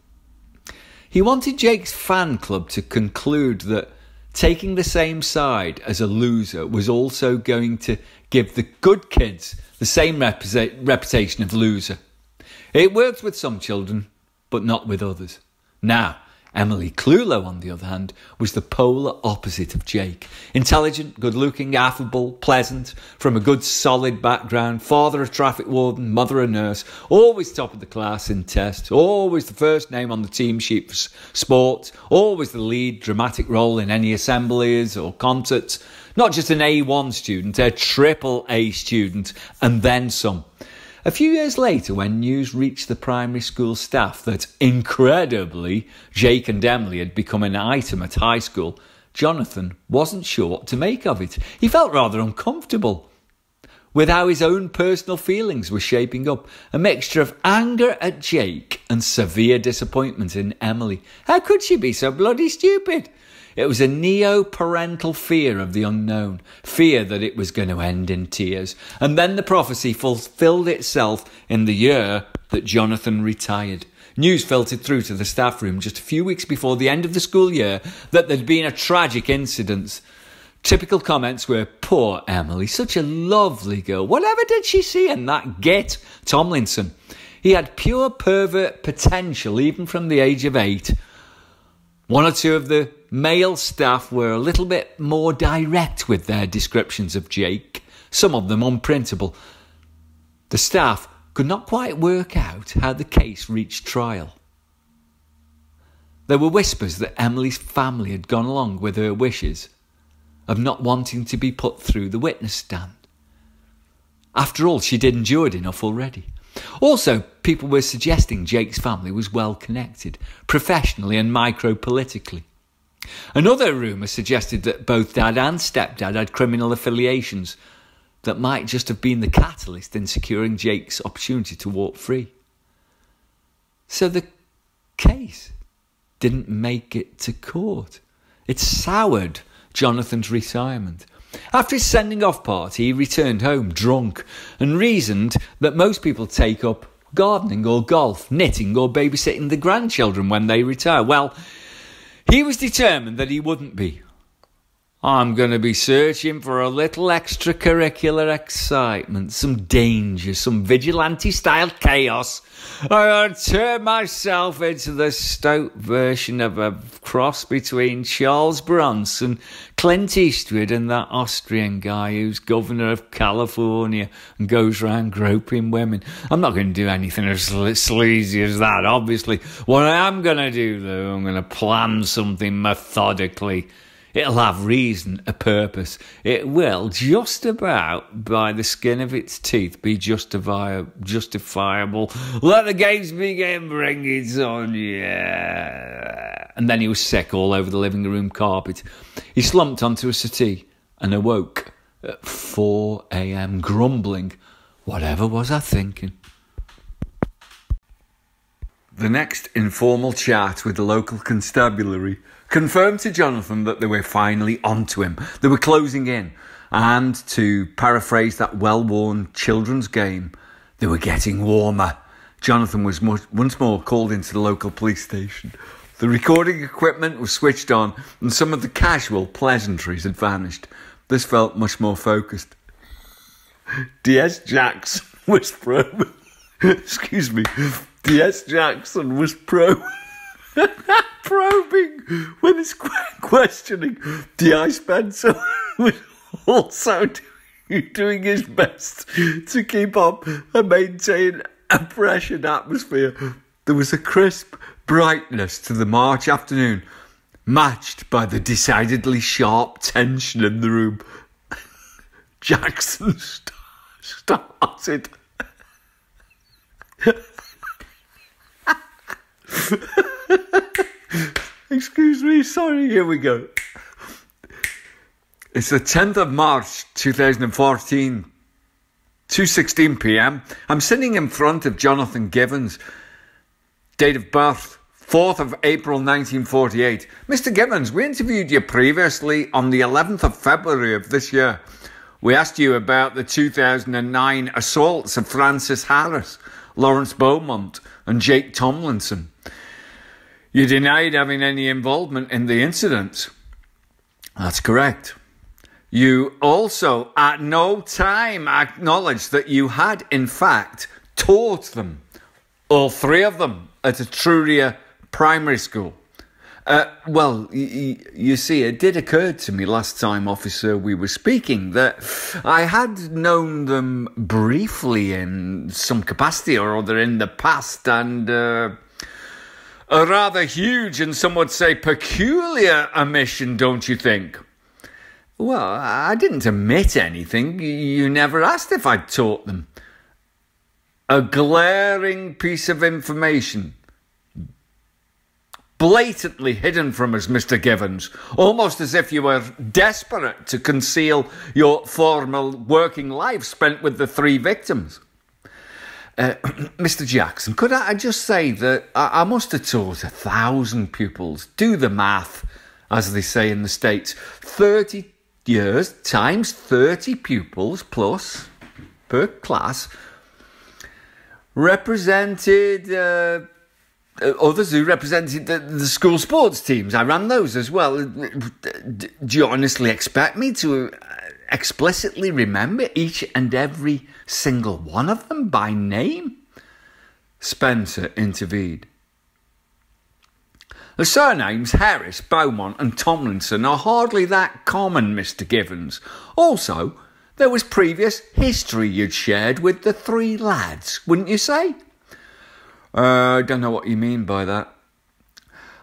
He wanted Jake's fan club to conclude that taking the same side as a loser was also going to give the good kids the same reputation of loser. It worked with some children, but not with others. Now, Emily Clulow, on the other hand, was the polar opposite of Jake. Intelligent, good looking, affable, pleasant, from a good solid background, father a traffic warden, mother a nurse, always top of the class in tests, always the first name on the team sheet for sport, always the lead dramatic role in any assemblies or concerts, not just an A1 student, a triple A student, and then some. A few years later, when news reached the primary school staff that, incredibly, Jake and Emily had become an item at high school, Jonathon wasn't sure what to make of it. He felt rather uncomfortable with how his own personal feelings were shaping up a mixture of anger at Jake and severe disappointment in Emily. How could she be so bloody stupid? It was a neo parental fear of the unknown, fear that it was going to end in tears. And then the prophecy fulfilled itself in the year that Jonathon retired. News filtered through to the staff room just a few weeks before the end of the school year that there'd been a tragic incident. Typical comments were, Poor Emily, such a lovely girl. Whatever did she see in that git, Tomlinson? He had pure pervert potential even from the age of eight. One or two of the male staff were a little bit more direct with their descriptions of Jake, some of them unprintable. The staff could not quite work out how the case reached trial. There were whispers that Emily's family had gone along with her wishes of not wanting to be put through the witness stand. After all, she'd endured enough already. Also, people were suggesting Jake's family was well connected, professionally and micro politically. Another rumour suggested that both dad and stepdad had criminal affiliations that might just have been the catalyst in securing Jake's opportunity to walk free. So the case didn't make it to court. It soured Jonathon's retirement. After his sending off party, he returned home drunk and reasoned that most people take up gardening or golf, knitting or babysitting the grandchildren when they retire. Well, he was determined that he wouldn't be. I'm going to be searching for a little extracurricular excitement, some danger, some vigilante style chaos. To turn myself into the stout version of a cross between Charles Bronson, Clint Eastwood, and that Austrian guy who's governor of California and goes around groping women. I'm not going to do anything as sleazy as that, obviously. What I am going to do, though, I'm going to plan something methodically It'll have reason, a purpose. It will, just about by the skin of its teeth, be justifiable. Let the games begin, bring it on, yeah. And then he was sick all over the living room carpet. He slumped onto a settee and awoke at 4 a.m., grumbling, Whatever was I thinking? The next informal chat with the local constabulary confirmed to Jonathon that they were finally onto him. They were closing in. And to paraphrase that well worn children's game, they were getting warmer. Jonathon was once more called into the local police station. The recording equipment was switched on, and some of the casual pleasantries had vanished. This felt much more focused. DS Jackson was pro. [laughs] Excuse me. DS Jackson was pro. [laughs] [laughs] probing when he's [laughs] questioning D.I. Spencer was also doing his best to keep up and maintain a pressured atmosphere. There was a crisp brightness to the March afternoon, matched by the decidedly sharp tension in the room. [laughs] Jackson st- started. [laughs] Excuse me, sorry, here we go. It's the 10th of March 2014, 2:16 p.m. I'm sitting in front of Jonathon Givens. Date of birth 4th of April 1948. Mr. Givens, we interviewed you previously on the 11th of February of this year. We asked you about the 2009 assaults of Francis Harris, Lawrence Beaumont, and Jake Tomlinson. You denied having any involvement in the incident. That's correct. You also at no time acknowledged that you had, in fact, taught them, all three of them, at Etruria Primary School. Uh, well, you see, it did occur to me last time, officer, we were speaking that I had known them briefly in some capacity or other in the past and uh, a rather huge and some would say peculiar omission, don't you think? Well, I didn't omit anything. You never asked if I'd taught them. A glaring piece of information blatantly hidden from us, Mr. Givens, almost as if you were desperate to conceal your former working life spent with the three victims. Uh, [clears throat] Mr. Jackson, could I just say that I, must have taught a thousand pupils. Do the math, as they say in the States. 30 years times 30 pupils plus per class represented. Uh, others who represented the, the, school sports teams. I ran those as well. Do you honestly expect me to explicitly remember each and every single one of them by name? Spencer intervened. The surnames Harris, Beaumont, and Tomlinson are hardly that common, Mr. Givens. Also, there was previous history you'd shared with the three lads, wouldn't you say? Uh, I don't know what you mean by that.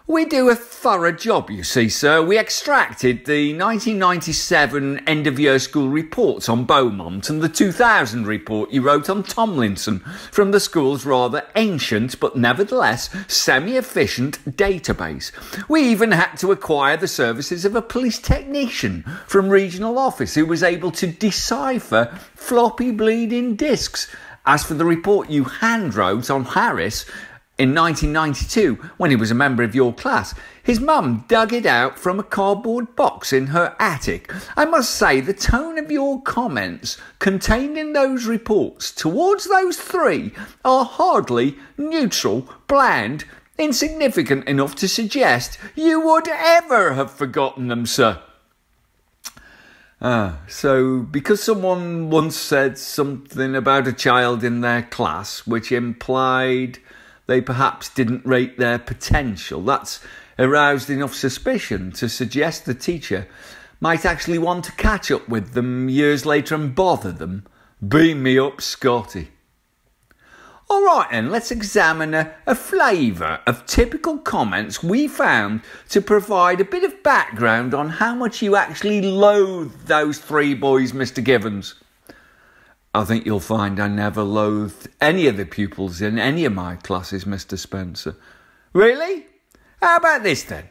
We do a thorough job, you see, sir. We extracted the 1997 end of year school reports on Beaumont and the 2000 report you wrote on Tomlinson from the school's rather ancient but nevertheless semi efficient database. We even had to acquire the services of a police technician from regional office who was able to decipher floppy bleeding discs as for the report you handwrote on Harris in 1992 when he was a member of your class, his mum dug it out from a cardboard box in her attic. I must say, the tone of your comments contained in those reports towards those three are hardly neutral, bland, insignificant enough to suggest you would ever have forgotten them, sir. Ah, so because someone once said something about a child in their class which implied they perhaps didn't rate their potential, that's aroused enough suspicion to suggest the teacher might actually want to catch up with them years later and bother them. Beam me up, Scotty. All right, then, let's examine a, a flavour of typical comments we found to provide a bit of background on how much you actually loathe those three boys, Mr. Givens. I think you'll find I never loathed any of the pupils in any of my classes, Mr. Spencer. Really? How about this then?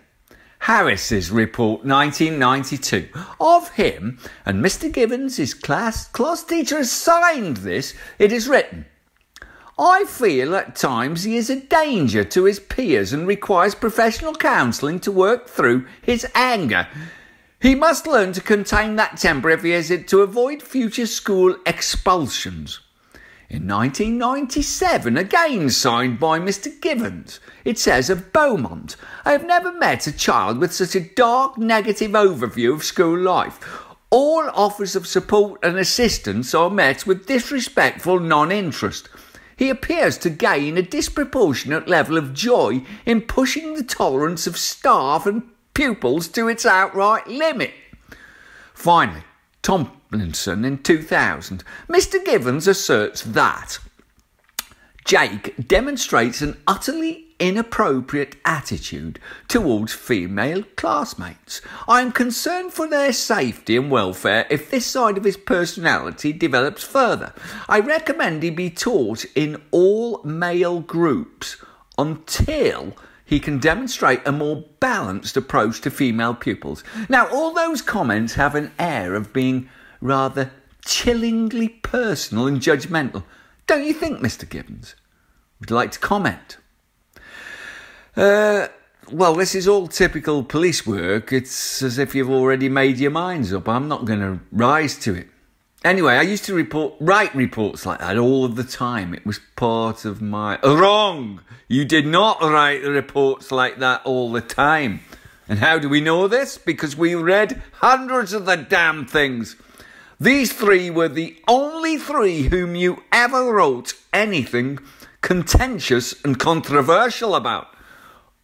Harris's report 1992 of him and Mr. Givens, his class class teacher, has signed this. It is written. I feel at times he is a danger to his peers and requires professional counselling to work through his anger. He must learn to contain that temper if he is to avoid future school expulsions. In 1997, again signed by Mr. Givens, it says of Beaumont, I have never met a child with such a dark negative overview of school life. All offers of support and assistance are met with disrespectful non interest. He appears to gain a disproportionate level of joy in pushing the tolerance of staff and pupils to its outright limit. Finally, Tomlinson in 2000, Mr. Givens asserts that Jake demonstrates an utterly inappropriate attitude towards female classmates. I am concerned for their safety and welfare if this side of his personality develops further. I recommend he be taught in all male groups until he can demonstrate a more balanced approach to female pupils. Now, all those comments have an air of being rather chillingly personal and judgmental. Don't you think, Mr. Givens? Would you like to comment? Uh, well, this is all typical police work. It's as if you've already made your minds up. I'm not going to rise to it. Anyway, I used to report, write reports like that all of the time. It was part of my. Wrong! You did not write reports like that all the time. And how do we know this? Because we read hundreds of the damn things. These three were the only three whom you ever wrote anything contentious and controversial about.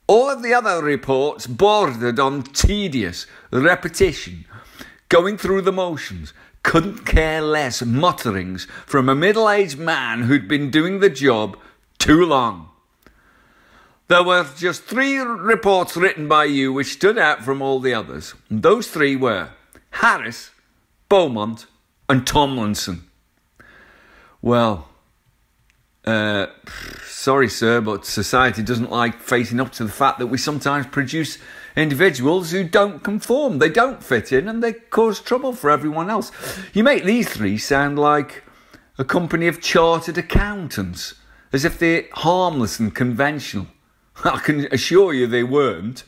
All of the other reports bordered on tedious repetition, going through the motions, couldn't care less mutterings from a middle aged man who'd been doing the job too long. There were just three reports written by you which stood out from all the others. And those three were Harris, Beaumont, and Tomlinson. Well, uh, sorry, sir, but society doesn't like facing up to the fact that we sometimes produce individuals who don't conform. They don't fit in and they cause trouble for everyone else. You make these three sound like a company of chartered accountants, as if they're harmless and conventional. [laughs] I can assure you they weren't.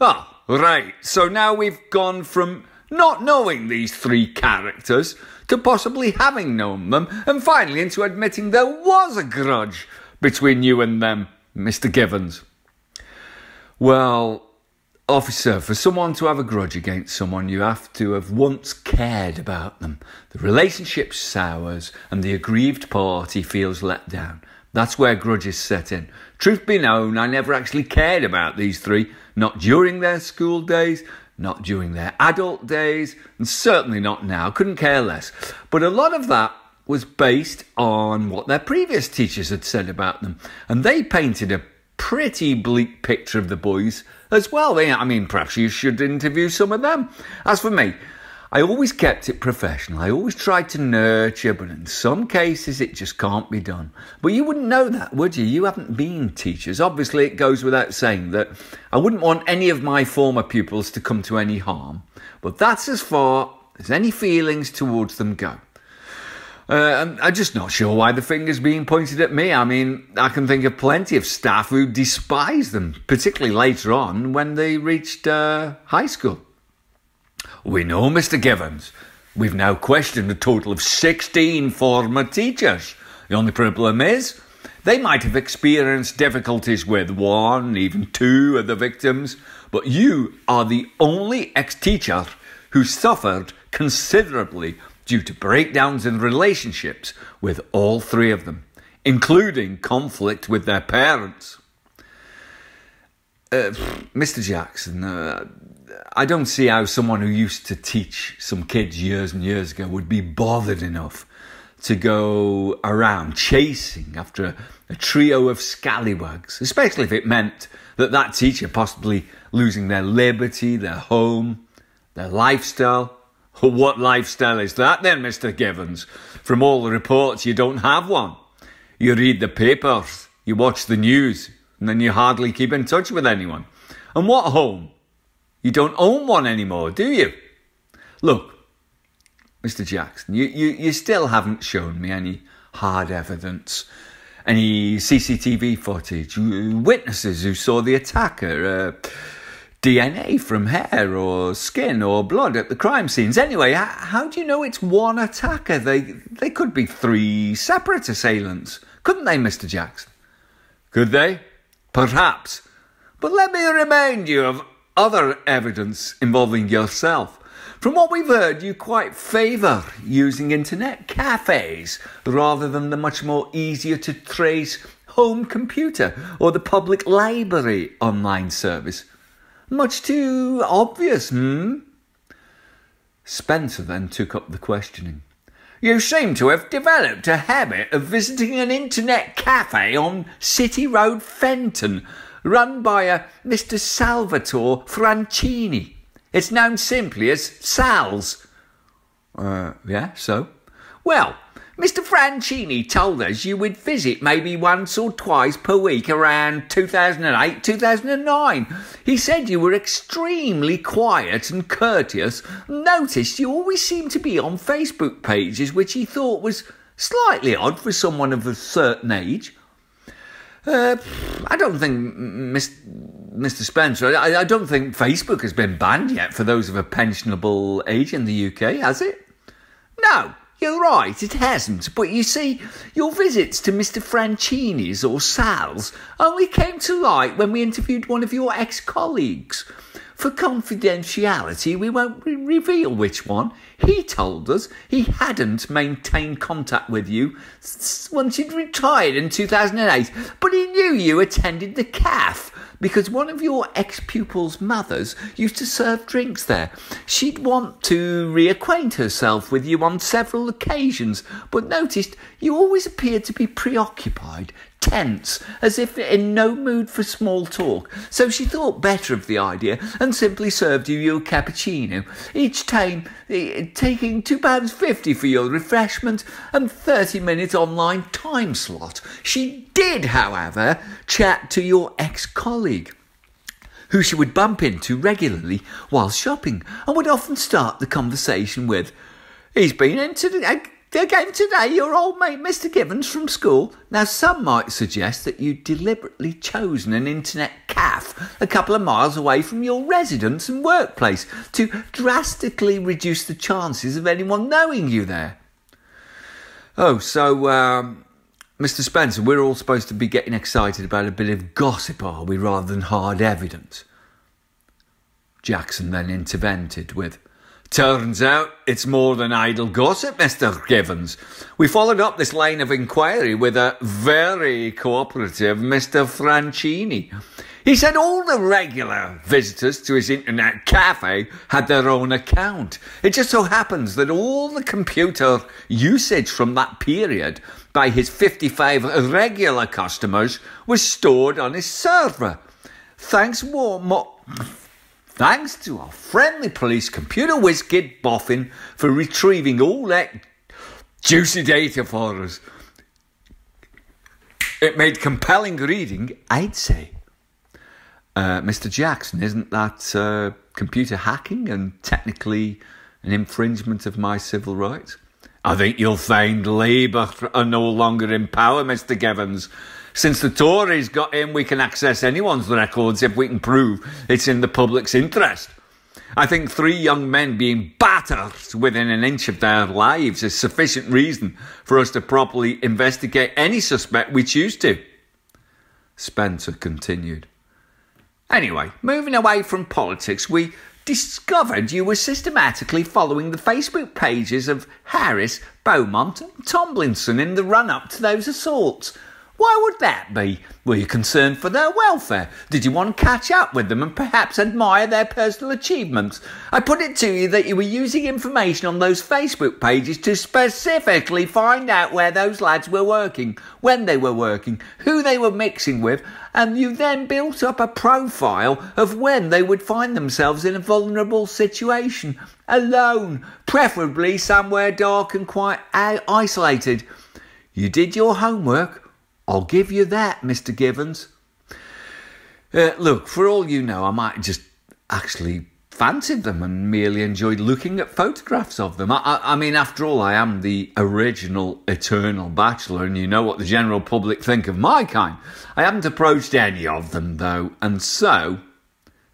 Ah, right. So now we've gone from not knowing these three characters to possibly having known them, and finally into admitting there was a grudge between you and them, Mr. Givens. Well, officer, for someone to have a grudge against someone, you have to have once cared about them. The relationship sours, and the aggrieved party feels let down. That's where grudges set in. Truth be known, I never actually cared about these three, not during their school days, not during their adult days, and certainly not now. Couldn't care less. But a lot of that was based on what their previous teachers had said about them, and they painted a pretty bleak picture of the boys as well. Eh? I mean, perhaps you should interview some of them. As for me, I always kept it professional. I always tried to nurture, but in some cases it just can't be done. But you wouldn't know that, would you? You haven't been teachers. Obviously, it goes without saying that I wouldn't want any of my former pupils to come to any harm. But that's as far as any feelings towards them go. Uh, I'm just not sure why the finger's being pointed at me. I mean, I can think of plenty of staff who despise them, particularly later on when they reached uh, high school. We know, Mr. Givens. We've now questioned a total of 16 former teachers. The only problem is, they might have experienced difficulties with one, even two of the victims, but you are the only ex teacher who suffered considerably due to breakdowns in relationships with all three of them, including conflict with their parents. Uh, Mr. Jackson, uh, I don't see how someone who used to teach some kids years and years ago would be bothered enough to go around chasing after a, a trio of scallywags, especially if it meant that that teacher possibly losing their liberty, their home, their lifestyle. What lifestyle is that then, Mr. Givens? From all the reports, you don't have one. You read the papers, you watch the news, and then you hardly keep in touch with anyone. And what home? You don't own one anymore, do you? Look, Mr. Jackson, you, you, you still haven't shown me any hard evidence, any CCTV footage, witnesses who saw the attacker, uh, DNA from hair or skin or blood at the crime scenes. Anyway, how, do you know it's one attacker? They, they could be three separate assailants, couldn't they, Mr. Jackson? Could they? Perhaps. But let me remind you of other evidence involving yourself. From what we've heard, you quite favour using internet cafes rather than the much more easier to trace home computer or the public library online service. Much too obvious, hmm? Spencer then took up the questioning. You seem to have developed a habit of visiting an internet cafe on City Road, Fenton, run by a Mr. Salvatore Francini. It's known simply as Sal's. Uh, yeah, so? Well, Mr. Francini told us you would visit maybe once or twice per week around 2008, 2009. He said you were extremely quiet and courteous. Noticed you always seemed to be on Facebook pages, which he thought was slightly odd for someone of a certain age. Uh, I don't think, Mr. Spencer, I, I, don't think Facebook has been banned yet for those of a pensionable age in the UK, has it? No, You're right, it hasn't. But you see, your visits to Mr. Franchini's or Sal's only came to light when we interviewed one of your ex colleagues. For confidentiality, we won't re- reveal which one. He told us he hadn't maintained contact with you once you'd retired in 2008, but he knew you attended the CAF because one of your ex pupils' mothers used to serve drinks there. She'd want to reacquaint herself with you on several occasions, but noticed you always appeared to be preoccupied, tense, as if in no mood for small talk. So she thought better of the idea and simply served you your cappuccino, each time eh, taking £2.50 for your refreshment and 30 minute online time slot. She did, however, chat to your ex colleague who she would bump into regularly while shopping and would often start the conversation with, He's been into the, Again today, your old mate Mr. Givens from school. Now, some might suggest that you'd deliberately chosen an internet cafe a couple of miles away from your residence and workplace to drastically reduce the chances of anyone knowing you there. Oh, so, um, Mr. Spencer, we're all supposed to be getting excited about a bit of gossip, are we, rather than hard evidence? Jackson then intervened with, Turns out it's more than idle gossip, Mr. Givens. We followed up this line of inquiry with a very cooperative Mr. Franchini. He said all the regular visitors to his internet cafe had their own account. It just so happens that all the computer usage from that period by his 55 regular customers was stored on his server. Thanks more Thanks to our friendly police computer whiz kid Boffin for retrieving all that juicy data for us. It made compelling reading, I'd say. Uh, Mr. Jackson, isn't that uh, computer hacking and technically an infringement of my civil rights? I think you'll find Labour are no longer in power, Mr. Givens. Since the Tories got in, we can access anyone's records if we can prove it's in the public's interest. I think three young men being battered within an inch of their lives is sufficient reason for us to properly investigate any suspect we choose to. Spencer continued. Anyway, moving away from politics, we discovered you were systematically following the Facebook pages of Harris, Beaumont, and Tomlinson in the run up to those assaults why would that be? Were you concerned for their welfare? Did you want to catch up with them and perhaps admire their personal achievements? I put it to you that you were using information on those Facebook pages to specifically find out where those lads were working, when they were working, who they were mixing with, and you then built up a profile of when they would find themselves in a vulnerable situation, alone, preferably somewhere dark and quite isolated. You did your homework. I'll give you that, Mr. Givens. Uh, look, for all you know, I might just actually fancied them and merely enjoyed looking at photographs of them. I, I, I, mean, after all, I am the original eternal bachelor, and you know what the general public think of my kind. I haven't approached any of them, though, and so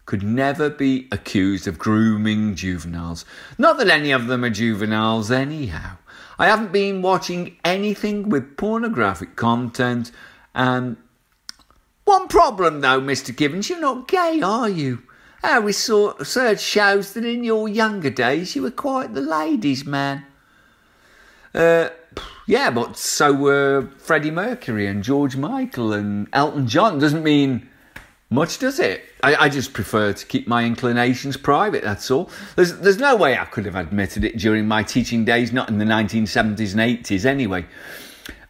could never be accused of grooming juveniles. Not that any of them are juveniles, anyhow. I haven't been watching anything with pornographic content. And one problem though, Mr. Givens, you're not gay, are you? Our research shows that in your younger days you were quite the ladies' man. Uh, yeah, but so were Freddie Mercury and George Michael and Elton John. Doesn't mean much, does it? I, I, just prefer to keep my inclinations private, that's all. There's, there's no way I could have admitted it during my teaching days, not in the 1970s and 80s anyway.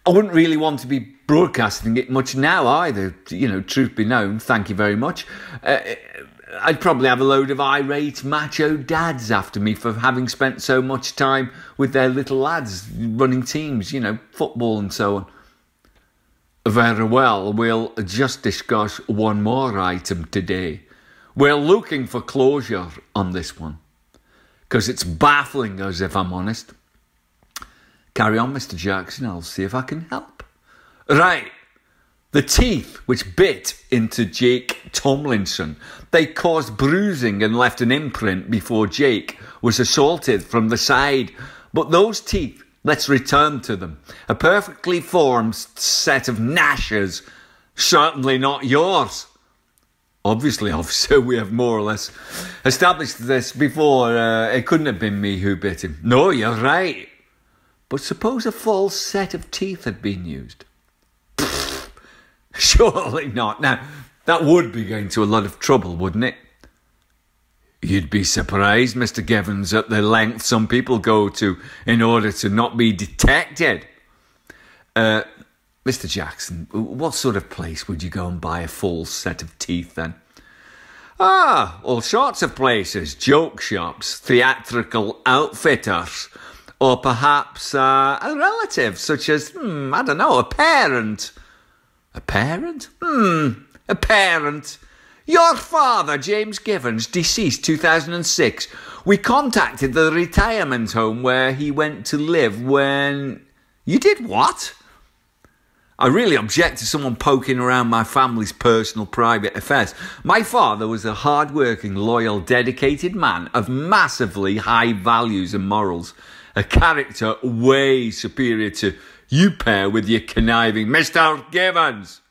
I wouldn't really want to be broadcasting it much now either, you know, truth be known, thank you very much. Uh, I'd probably have a load of irate macho dads after me for having spent so much time with their little lads running teams, you know, football and so on. Very well, we'll just discuss one more item today. We're looking for closure on this one because it's baffling us, if I'm honest. Carry on, Mr. Jackson, I'll see if I can help. Right, the teeth which bit into Jake Tomlinson, they caused bruising and left an imprint before Jake was assaulted from the side. But those teeth Let's return to them. A perfectly formed set of gnashers. Certainly not yours. Obviously, [laughs] officer, we have more or less established this before. Uh, it couldn't have been me who bit him. No, you're right. But suppose a false set of teeth had been used. [laughs] surely not. Now, that would be going to a lot of trouble, wouldn't it? You'd be surprised, Mr. Givens, at the length some people go to in order to not be detected. Uh, Mr. Jackson, what sort of place would you go and buy a false set of teeth then? Ah, all sorts of places joke shops, theatrical outfitters, or perhaps uh, a relative, such as, hmm, I don't know, a parent. A parent? Hmm, a parent. Your father, James Givens, deceased 2006. We contacted the retirement home where he went to live when. You did what? I really object to someone poking around my family's personal private affairs. My father was a hard-working, loyal, dedicated man of massively high values and morals. A character way superior to you pair with your conniving Mr. Givens.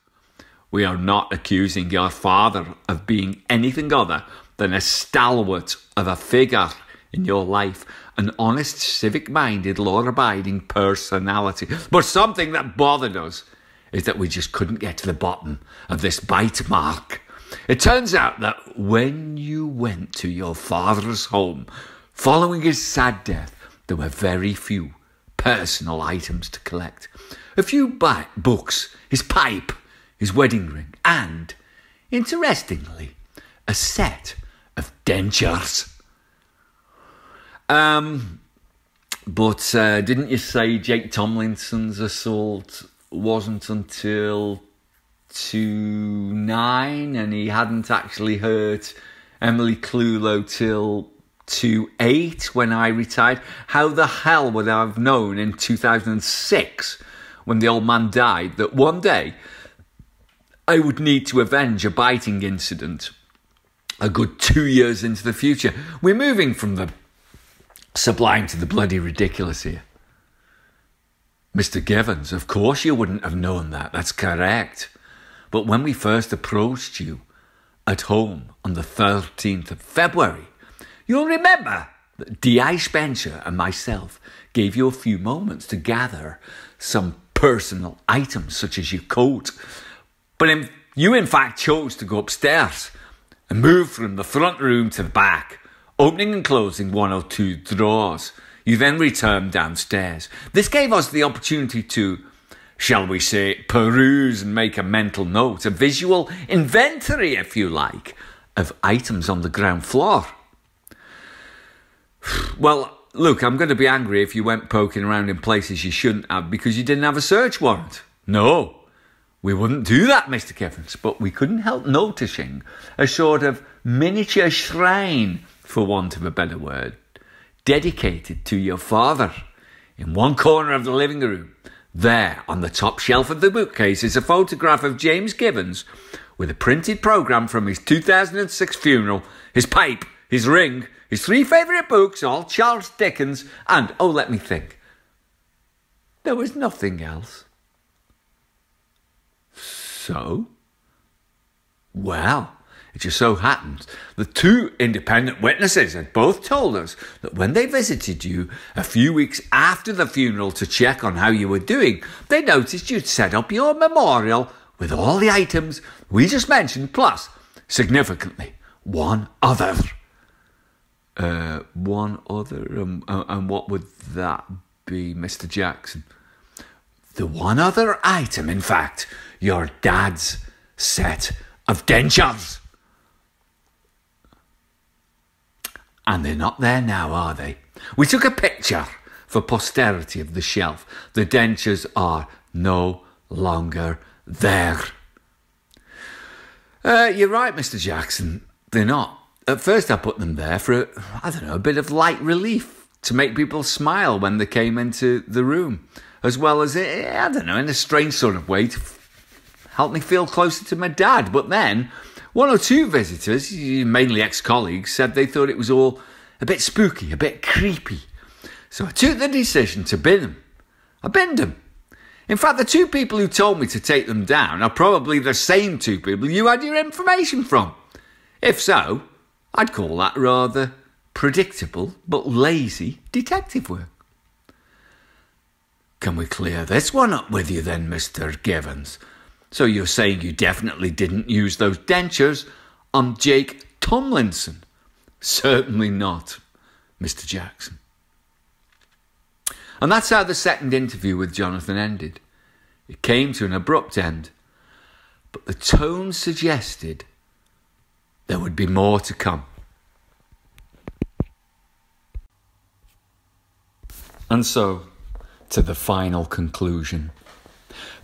We are not accusing your father of being anything other than a stalwart of a figure in your life, an honest, civic minded, law abiding personality. But something that bothered us is that we just couldn't get to the bottom of this bite mark. It turns out that when you went to your father's home following his sad death, there were very few personal items to collect. A few books, his pipe, his wedding ring, and, interestingly, a set of dentures. Um, but uh, didn't you say Jake Tomlinson's assault wasn't until two nine, and he hadn't actually hurt Emily Clulow till two eight when I retired? How the hell would I have known in two thousand and six when the old man died that one day I would need to avenge a biting incident a good two years into the future. We're moving from the sublime to the bloody ridiculous here. Mr. Givens, of course you wouldn't have known that, that's correct. But when we first approached you at home on the 13th of February, you'll remember that D.I. Spencer and myself gave you a few moments to gather some personal items such as your coat but in, you, in fact, chose to go upstairs and move from the front room to the back, opening and closing one or two drawers. You then returned downstairs. This gave us the opportunity to, shall we say, peruse and make a mental note, a visual inventory, if you like, of items on the ground floor. [sighs] Well, look, I'm going to be angry if you went poking around in places you shouldn't have because you didn't have a search warrant. No, we wouldn't do that, Mr. Givens, but we couldn't help noticing a sort of miniature shrine, for want of a better word, dedicated to your father. In one corner of the living room, there on the top shelf of the bookcase is a photograph of James Givens with a printed programme from his 2006 funeral, his pipe, his ring, his three favourite books, all Charles Dickens, and, oh, let me think, there was nothing else. So? Well, it just so happens the two independent witnesses had both told us that when they visited you a few weeks after the funeral to check on how you were doing, they noticed you'd set up your memorial with all the items we just mentioned, plus, significantly, one other. Uh, one other, um, uh, and what would that be, Mr. Jackson? The one other item, in fact, your dad's set of dentures. And they're not there now, are they? We took a picture for posterity of the shelf. The dentures are no longer there. Uh, you're right, Mr. Jackson. They're not. At first, I put them there for, I don't know, a bit of light relief to make people smile when they came into the room, as well as, I don't know, in a strange sort of way to helped me feel closer to my dad. But then, one or two visitors, mainly ex colleagues, said they thought it was all a bit spooky, a bit creepy. So I took the decision to bin them. I binned them. In fact, the two people who told me to take them down are probably the same two people you had your information from. If so, I'd call that rather predictable but lazy detective work. Can we clear this one up with you then, Mr. Givens? So you're saying you definitely didn't use those dentures on Jake Tomlinson? Certainly not, Mr. Jackson. And that's how the second interview with Jonathon ended. It came to an abrupt end, but the tone suggested there would be more to come. And so, to the final conclusion.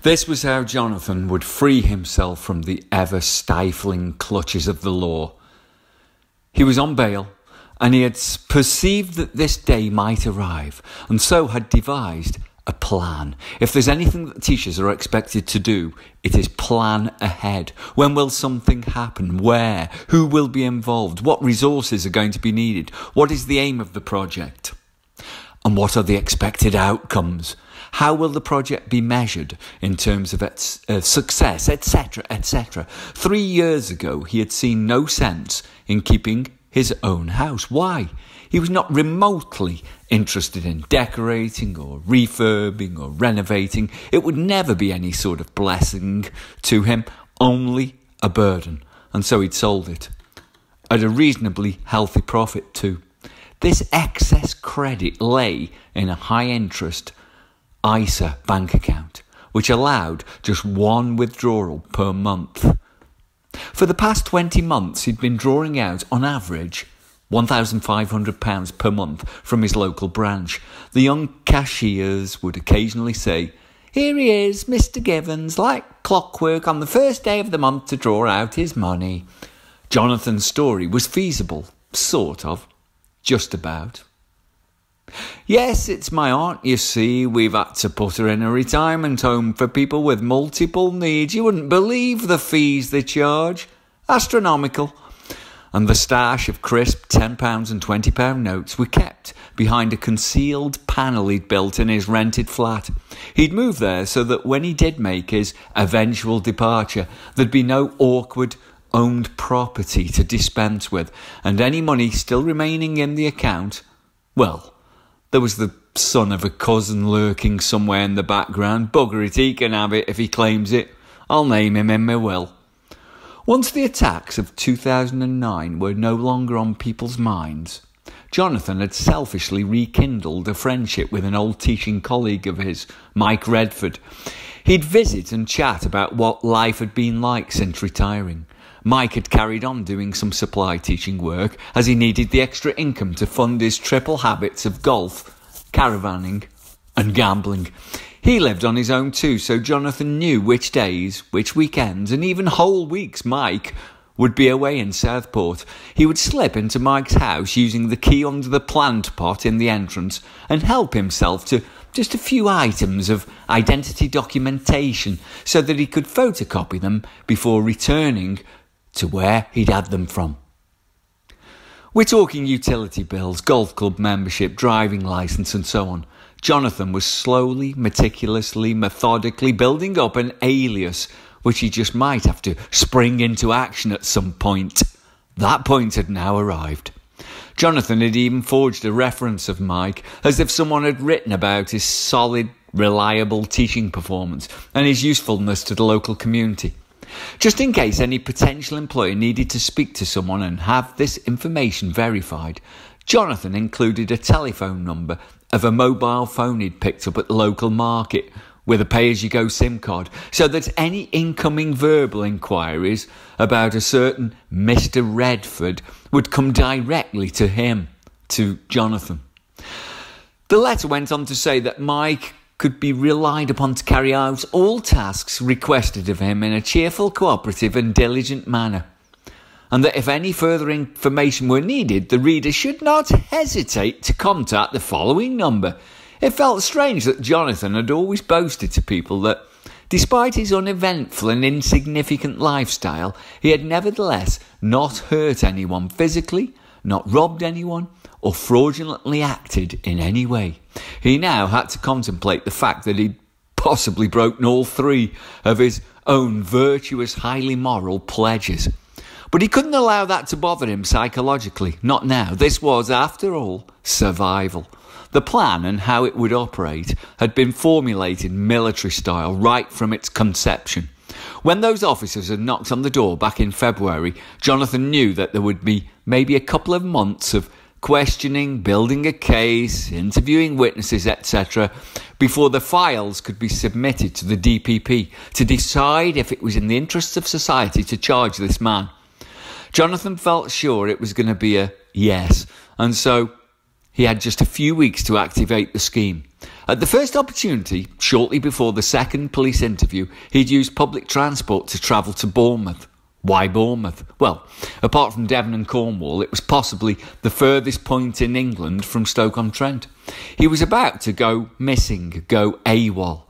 This was how Jonathon would free himself from the ever stifling clutches of the law. He was on bail, and he had perceived that this day might arrive, and so had devised a plan. If there's anything that teachers are expected to do, it is plan ahead. When will something happen? Where? Who will be involved? What resources are going to be needed? What is the aim of the project? And what are the expected outcomes? How will the project be measured in terms of its uh, success, etc., etc.? Three years ago, he had seen no sense in keeping his own house. Why? He was not remotely interested in decorating or refurbing or renovating. It would never be any sort of blessing to him, only a burden. And so he'd sold it at a reasonably healthy profit too. This excess credit lay in a high interest ISA bank account, which allowed just one withdrawal per month. For the past 20 months, he'd been drawing out, on average, £1,500 per month from his local branch. The young cashiers would occasionally say, Here he is, Mr. Givens, like clockwork on the first day of the month to draw out his money. Jonathon's story was feasible, sort of, just about. Yes, it's my aunt, you see. We've had to put her in a retirement home for people with multiple needs. You wouldn't believe the fees they charge. Astronomical. And the stash of crisp £10 and £20 notes were kept behind a concealed panel he'd built in his rented flat. He'd moved there so that when he did make his eventual departure, there'd be no awkward owned property to dispense with, and any money still remaining in the account, well, there was the son of a cousin lurking somewhere in the background. Bugger it, he can have it if he claims it. I'll name him in my will. Once the attacks of 2009 were no longer on people's minds, Jonathon had selfishly rekindled a friendship with an old teaching colleague of his, Mike Redford. He'd visit and chat about what life had been like since retiring. Mike had carried on doing some supply teaching work as he needed the extra income to fund his triple habits of golf, caravanning, and gambling. He lived on his own too, so Jonathon knew which days, which weekends, and even whole weeks Mike would be away in Southport. He would slip into Mike's house using the key under the plant pot in the entrance and help himself to just a few items of identity documentation so that he could photocopy them before returning to where he'd had them from. We're talking utility bills, golf club membership, driving licence, and so on. Jonathon was slowly, meticulously, methodically building up an alias which he just might have to spring into action at some point. That point had now arrived. Jonathon had even forged a reference of Mike as if someone had written about his solid, reliable teaching performance and his usefulness to the local community. Just in case any potential employer needed to speak to someone and have this information verified, Jonathon included a telephone number of a mobile phone he'd picked up at the local market with a pay as you go SIM card so that any incoming verbal inquiries about a certain Mr. Redford would come directly to him, to Jonathon. The letter went on to say that Mike could be relied upon to carry out all tasks requested of him in a cheerful, cooperative, and diligent manner, and that if any further information were needed, the reader should not hesitate to contact the following number. It felt strange that Jonathon had always boasted to people that, despite his uneventful and insignificant lifestyle, he had nevertheless not hurt anyone physically, not robbed anyone, or fraudulently acted in any way. He now had to contemplate the fact that he'd possibly broken all three of his own virtuous, highly moral pledges. But he couldn't allow that to bother him psychologically, not now. This was, after all, survival. The plan and how it would operate had been formulated military style right from its conception. When those officers had knocked on the door back in February, Jonathon knew that there would be maybe a couple of months of questioning, building a case, interviewing witnesses, etc., before the files could be submitted to the DPP to decide if it was in the interests of society to charge this man. Jonathon felt sure it was going to be a yes, and so he had just a few weeks to activate the scheme. At the first opportunity, shortly before the second police interview, he'd used public transport to travel to Bournemouth. Why Bournemouth? Well, apart from Devon and Cornwall, it was possibly the furthest point in England from Stoke-on-Trent. He was about to go missing, go AWOL.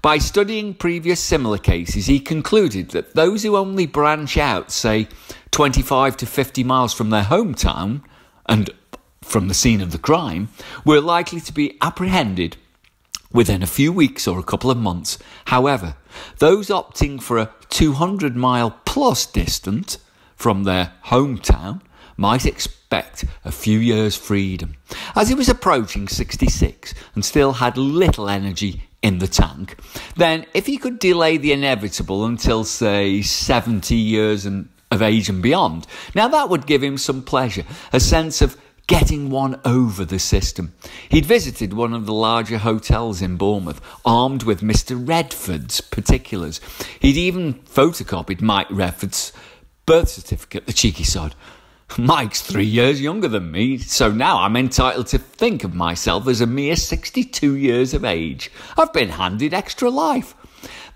By studying previous similar cases, he concluded that those who only branch out, say, 25 to 50 miles from their hometown and from the scene of the crime, were likely to be apprehended within a few weeks or a couple of months. However, those opting for a 200 mile plus distance from their hometown might expect a few years' freedom. As he was approaching 66 and still had little energy in the tank, then if he could delay the inevitable until, say, 70 years and, of age and beyond, now that would give him some pleasure, a sense of getting one over the system. He'd visited one of the larger hotels in Bournemouth, armed with Mr. Redford's particulars. He'd even photocopied Mike Redford's birth certificate, the cheeky sod. Mike's three years younger than me, so now I'm entitled to think of myself as a mere 62 years of age. I've been handed extra life.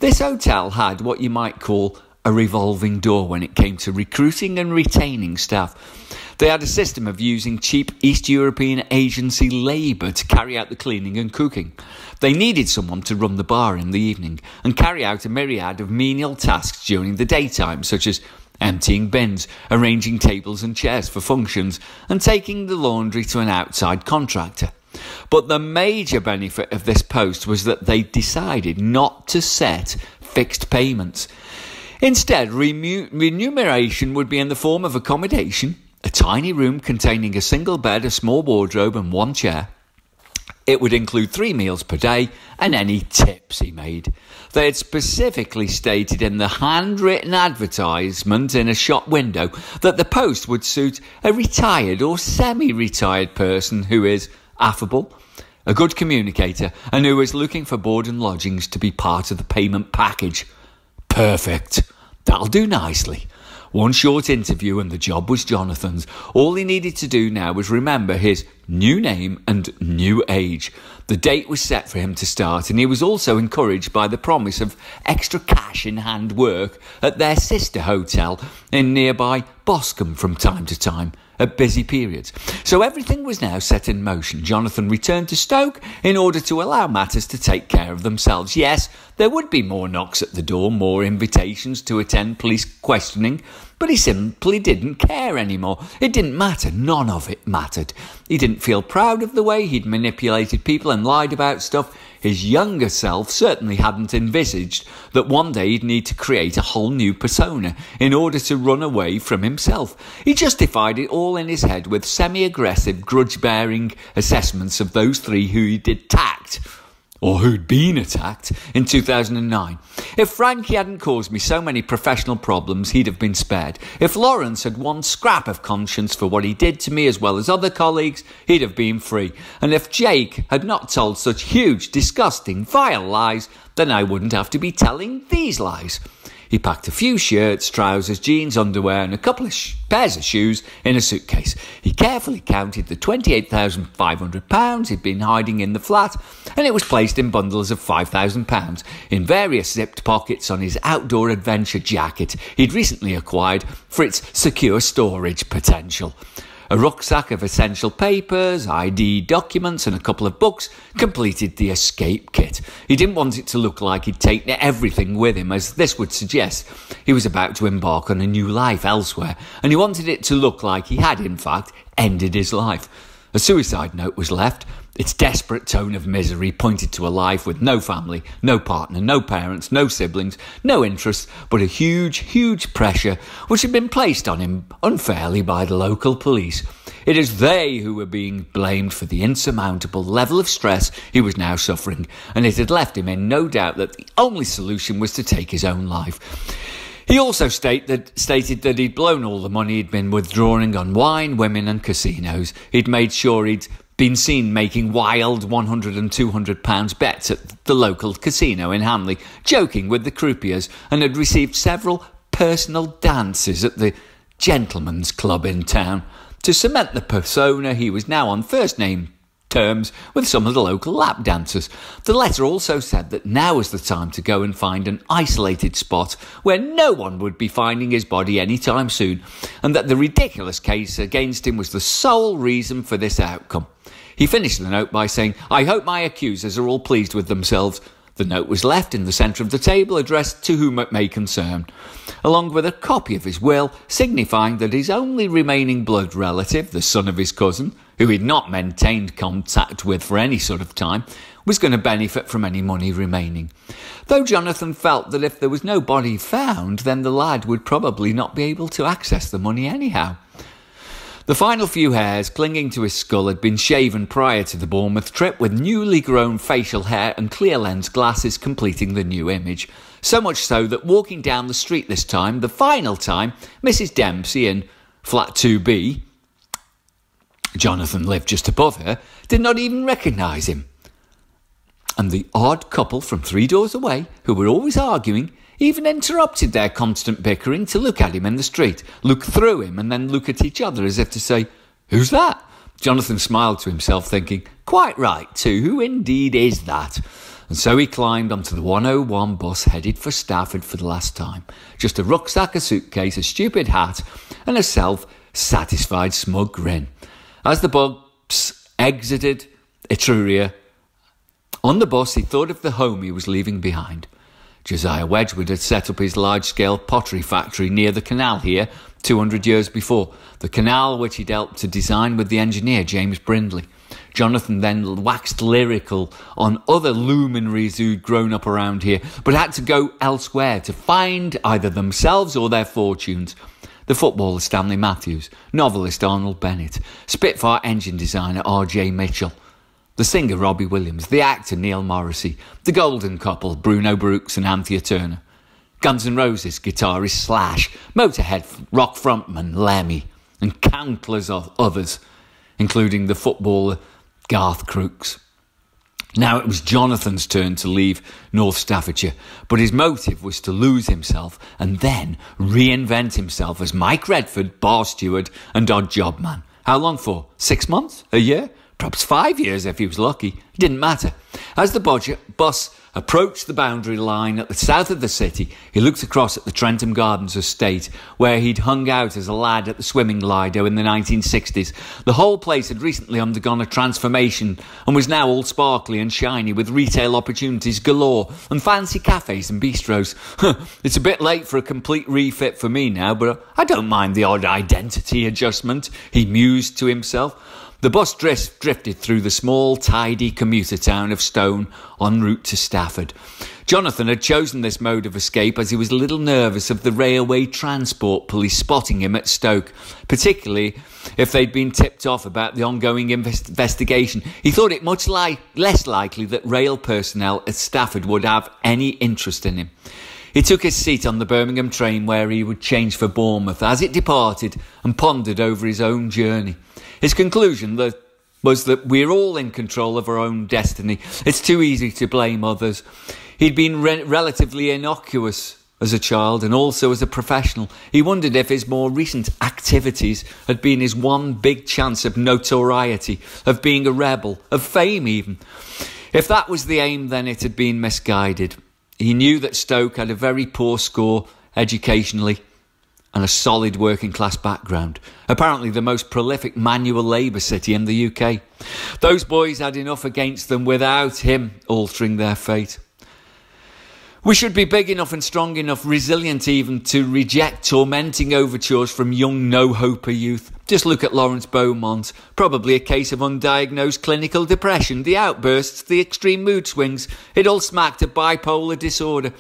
This hotel had what you might call a revolving door when it came to recruiting and retaining staff. They had a system of using cheap East European agency labour to carry out the cleaning and cooking. They needed someone to run the bar in the evening and carry out a myriad of menial tasks during the daytime, such as emptying bins, arranging tables and chairs for functions, and taking the laundry to an outside contractor. But the major benefit of this post was that they decided not to set fixed payments. Instead, remuneration would be in the form of accommodation, a tiny room containing a single bed, a small wardrobe, and one chair. It would include three meals per day and any tips he made. They had specifically stated in the handwritten advertisement in a shop window that the post would suit a retired or semi retired person who is affable, a good communicator, and who is looking for board and lodgings to be part of the payment package. Perfect. That'll do nicely. One short interview and the job was Jonathon's. All he needed to do now was remember his new name and new age. The date was set for him to start, and he was also encouraged by the promise of extra cash in hand work at their sister hotel in nearby Boscombe from time to time at busy periods. So everything was now set in motion. Jonathon returned to Stoke in order to allow matters to take care of themselves. Yes, there would be more knocks at the door, more invitations to attend police questioning, but he simply didn't care anymore. It didn't matter. None of it mattered. He didn't feel proud of the way he'd manipulated people and lied about stuff. His younger self certainly hadn't envisaged that one day he'd need to create a whole new persona in order to run away from himself. He justified it all in his head with semi aggressive, grudge bearing assessments of those three who he'd attacked or who'd been attacked in 2009. If Frankie hadn't caused me so many professional problems, he'd have been spared. If Lawrence had one scrap of conscience for what he did to me as well as other colleagues, he'd have been free. And if Jake had not told such huge, disgusting, vile lies, then I wouldn't have to be telling these lies. He packed a few shirts, trousers, jeans, underwear, and a couple of pairs of shoes in a suitcase. He carefully counted the £28,500 he'd been hiding in the flat, and it was placed in bundles of £5,000 in various zipped pockets on his outdoor adventure jacket he'd recently acquired for its secure storage potential. A rucksack of essential papers, ID documents, and a couple of books completed the escape kit. He didn't want it to look like he'd taken everything with him, as this would suggest he was about to embark on a new life elsewhere, and he wanted it to look like he had, in fact, ended his life. A suicide note was left. Its desperate tone of misery pointed to a life with no family, no partner, no parents, no siblings, no interests, but a huge, huge pressure which had been placed on him unfairly by the local police. It is they who were being blamed for the insurmountable level of stress he was now suffering, and it had left him in no doubt that the only solution was to take his own life. He also state that, stated that he'd blown all the money he'd been withdrawing on wine, women, and casinos. He'd made sure he'd been seen making wild 100 and 200 pounds bets at the local casino in Hanley, joking with the croupiers, and had received several personal dances at the gentlemen's club in town. To cement the persona, he was now on first name terms with some of the local lap dancers. The letter also said that now was the time to go and find an isolated spot where no one would be finding his body any time soon, and that the ridiculous case against him was the sole reason for this outcome. He finished the note by saying, I hope my accusers are all pleased with themselves. The note was left in the centre of the table, addressed to whom it may concern, along with a copy of his will, signifying that his only remaining blood relative, the son of his cousin, who he'd not maintained contact with for any sort of time, was going to benefit from any money remaining. Though Jonathon felt that if there was no body found, then the lad would probably not be able to access the money anyhow. The final few hairs clinging to his skull had been shaven prior to the Bournemouth trip, with newly grown facial hair and clear lens glasses completing the new image. So much so that walking down the street this time, the final time, Mrs. Dempsey in flat 2B, Jonathon lived just above her, did not even recognise him. And the odd couple from three doors away, who were always arguing, even interrupted their constant bickering to look at him in the street, look through him, and then look at each other as if to say, Who's that? Jonathon smiled to himself, thinking, Quite right, too, who indeed is that? And so he climbed onto the 101 bus headed for Stafford for the last time. Just a rucksack, a suitcase, a stupid hat, and a self satisfied smug grin. As the bus exited Etruria, on the bus he thought of the home he was leaving behind. Josiah Wedgwood had set up his large scale pottery factory near the canal here 200 years before, the canal which he'd helped to design with the engineer James Brindley. Jonathon then waxed lyrical on other luminaries who'd grown up around here, but had to go elsewhere to find either themselves or their fortunes. The footballer Stanley Matthews, novelist Arnold Bennett, Spitfire engine designer R.J. Mitchell, the singer Robbie Williams, the actor Neil Morrissey, the golden couple Bruno Brookes and Anthea Turner, Guns N' Roses guitarist Slash, Motorhead rock frontman Lemmy, and countless others, including the footballer Garth Crooks. Now it was Jonathon's turn to leave North Staffordshire, but his motive was to lose himself and then reinvent himself as Mike Redford, bar steward, and odd job man. How long for? Six months? A year? Perhaps five years if he was lucky. It didn't matter. As the bus approached the boundary line at the south of the city, he looked across at the Trentham Gardens estate, where he'd hung out as a lad at the swimming Lido in the 1960s. The whole place had recently undergone a transformation and was now all sparkly and shiny with retail opportunities galore and fancy cafes and bistros. [laughs] it's a bit late for a complete refit for me now, but I don't mind the odd identity adjustment, he mused to himself. The bus drift, drifted through the small, tidy commuter town of Stone en route to Stafford. Jonathon had chosen this mode of escape as he was a little nervous of the railway transport police spotting him at Stoke, particularly if they'd been tipped off about the ongoing investigation. He thought it much like, less likely that rail personnel at Stafford would have any interest in him. He took his seat on the Birmingham train where he would change for Bournemouth as it departed and pondered over his own journey. His conclusion that was that we're all in control of our own destiny. It's too easy to blame others. He'd been re- relatively innocuous as a child and also as a professional. He wondered if his more recent activities had been his one big chance of notoriety, of being a rebel, of fame even. If that was the aim, then it had been misguided. He knew that Stoke had a very poor score educationally and a solid working class background. Apparently, the most prolific manual labour city in the UK. Those boys had enough against them without him altering their fate. We should be big enough and strong enough, resilient even, to reject tormenting overtures from young no-hoper youth. Just look at Lawrence Beaumont. Probably a case of undiagnosed clinical depression, the outbursts, the extreme mood swings. It all smacked of bipolar disorder.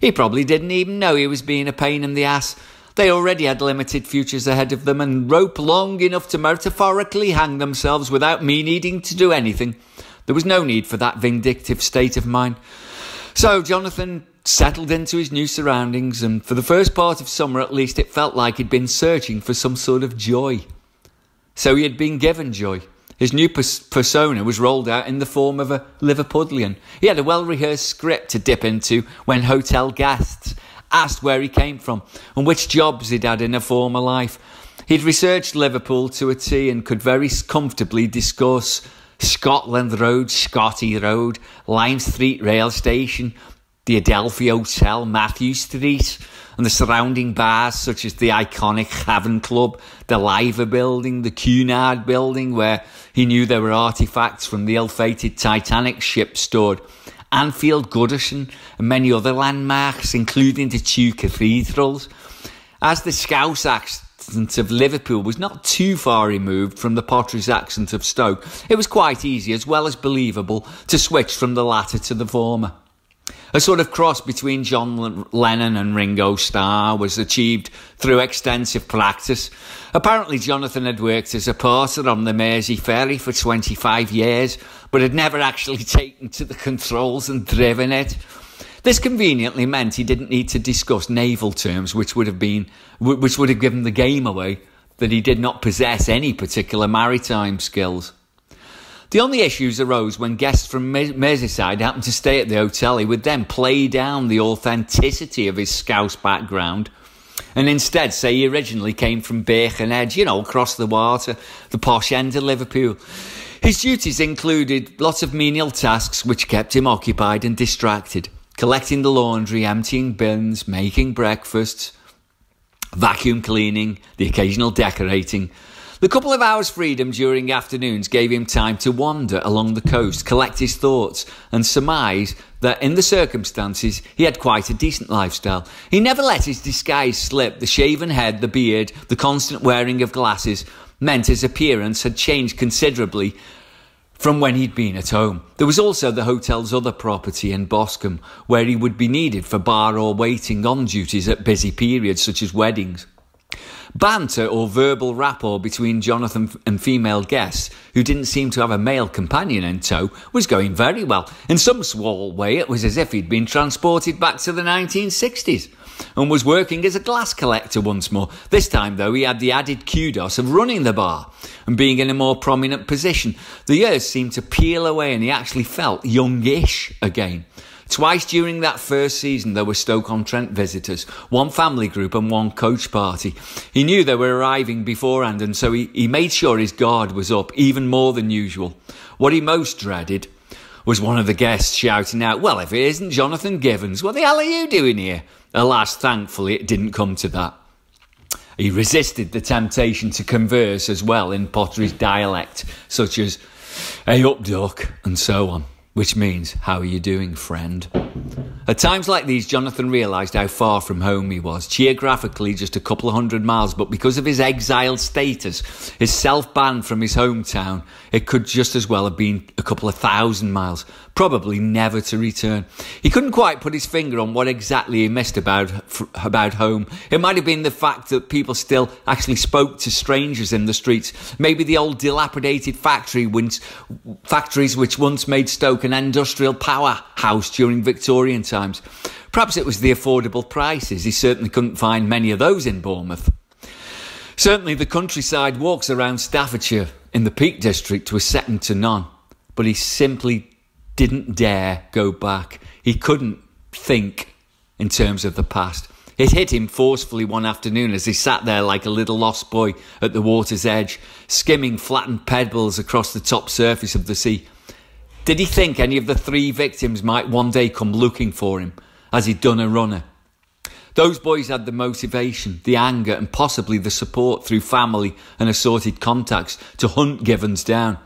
He probably didn't even know he was being a pain in the ass. They already had limited futures ahead of them and rope long enough to metaphorically hang themselves without me needing to do anything. There was no need for that vindictive state of mind. So Jonathon settled into his new surroundings, and for the first part of summer at least, it felt like he'd been searching for some sort of joy. So he had been given joy. His new pers- persona was rolled out in the form of a Liverpudlian. He had a well rehearsed script to dip into when hotel guests asked where he came from and which jobs he'd had in a former life. He'd researched Liverpool to a T and could very comfortably discuss Scotland Road, Scotty Road, Lime Street Rail Station, the Adelphi Hotel, Mathew Street, and the surrounding bars such as the iconic Cavern Club, the Liver Building, the Cunard Building, where he knew there were artifacts from the ill-fated Titanic ship stored, Anfield Goodison, and many other landmarks, including the two cathedrals. As the Scouse accent of Liverpool was not too far removed from the Potter's accent of Stoke, it was quite easy as well as believable to switch from the latter to the former. A sort of cross between John Lennon and Ringo Starr was achieved through extensive practice. Apparently, Jonathon had worked as a porter on the Mersey ferry for 25 years, but had never actually [laughs] taken to the controls and driven it. This conveniently meant he didn't need to discuss naval terms, which would have been, which would have given the game away that he did not possess any particular maritime skills. The only issues arose when guests from Merseyside happened to stay at the hotel. He would then play down the authenticity of his Scouse background and instead say he originally came from Birkenhead, you know, across the water, the posh end of Liverpool. His duties included lots of menial tasks which kept him occupied and distracted collecting the laundry, emptying bins, making breakfasts, vacuum cleaning, the occasional decorating. The couple of hours' freedom during afternoons gave him time to wander along the coast, collect his thoughts, and surmise that in the circumstances he had quite a decent lifestyle. He never let his disguise slip. The shaven head, the beard, the constant wearing of glasses meant his appearance had changed considerably from when he'd been at home. There was also the hotel's other property in Boscombe, where he would be needed for bar or waiting on duties at busy periods such as weddings. Banter or verbal rapport between Jonathon and female guests, who didn't seem to have a male companion in tow, was going very well. In some small way, it was as if he'd been transported back to the 1960s and was working as a glass collector once more. This time, though, he had the added kudos of running the bar and being in a more prominent position. The years seemed to peel away and he actually felt youngish again. Twice during that first season, there were Stoke-on-Trent visitors, one family group and one coach party. He knew they were arriving beforehand, and so he, he made sure his guard was up even more than usual. What he most dreaded was one of the guests shouting out, Well, if it isn't Jonathon Givens, what the hell are you doing here? Alas, thankfully, it didn't come to that. He resisted the temptation to converse as well in Potteries dialect, such as, Hey up, duck, and so on, which means, How are you doing, friend? At times like these, Jonathon realised how far from home he was. Geographically, just a couple of hundred miles, but because of his exiled status, his self ban from his hometown, it could just as well have been a couple of thousand miles, probably never to return. He couldn't quite put his finger on what exactly he missed about, about home. It might have been the fact that people still actually spoke to strangers in the streets. Maybe the old dilapidated factory which, factories which once made Stoke an industrial powerhouse during Victorian times. Perhaps it was the affordable prices. He certainly couldn't find many of those in Bournemouth. Certainly, the countryside walks around Staffordshire in the Peak District was second to none, but he simply didn't dare go back. He couldn't think in terms of the past. It hit him forcefully one afternoon as he sat there like a little lost boy at the water's edge, skimming flattened pebbles across the top surface of the sea. Did he think any of the three victims might one day come looking for him, as he'd done a runner? Those boys had the motivation, the anger, and possibly the support through family and assorted contacts to hunt Givens down.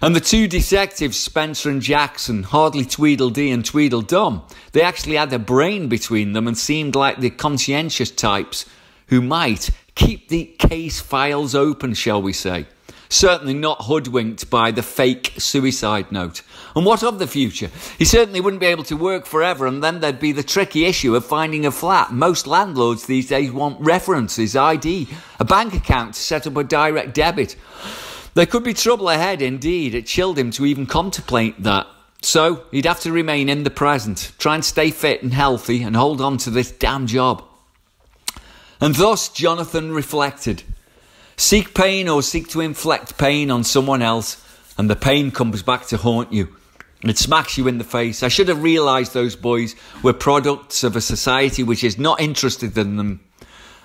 And the two detectives, Spencer and Jackson, hardly Tweedledee and Tweedledum, they actually had a brain between them and seemed like the conscientious types who might keep the case files open, shall we say certainly not hoodwinked by the fake suicide note. And what of the future? He certainly wouldn't be able to work forever, and then there'd be the tricky issue of finding a flat. Most landlords these days want references, ID, a bank account to set up a direct debit. There could be trouble ahead, indeed. It chilled him to even contemplate that. So he'd have to remain in the present, try and stay fit and healthy, and hold on to this damn job. And thus Jonathon reflected. Seek pain or seek to inflict pain on someone else, and the pain comes back to haunt you. It smacks you in the face. I should have realised those boys were products of a society which is not interested in them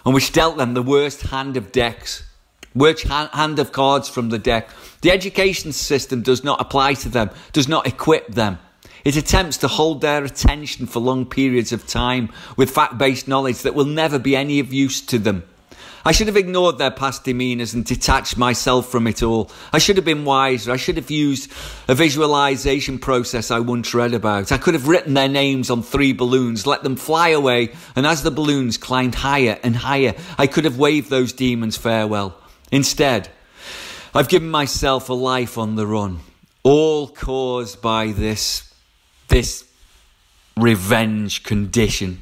and which dealt them the worst hand of decks, worst hand of cards from the deck. The education system does not apply to them, does not equip them. It attempts to hold their attention for long periods of time with fact based knowledge that will never be any of use to them. I should have ignored their past demeanours and detached myself from it all. I should have been wiser. I should have used a visualisation process I once read about. I could have written their names on three balloons, let them fly away, and as the balloons climbed higher and higher, I could have waved those demons farewell. Instead, I've given myself a life on the run, all caused by this, this revenge condition.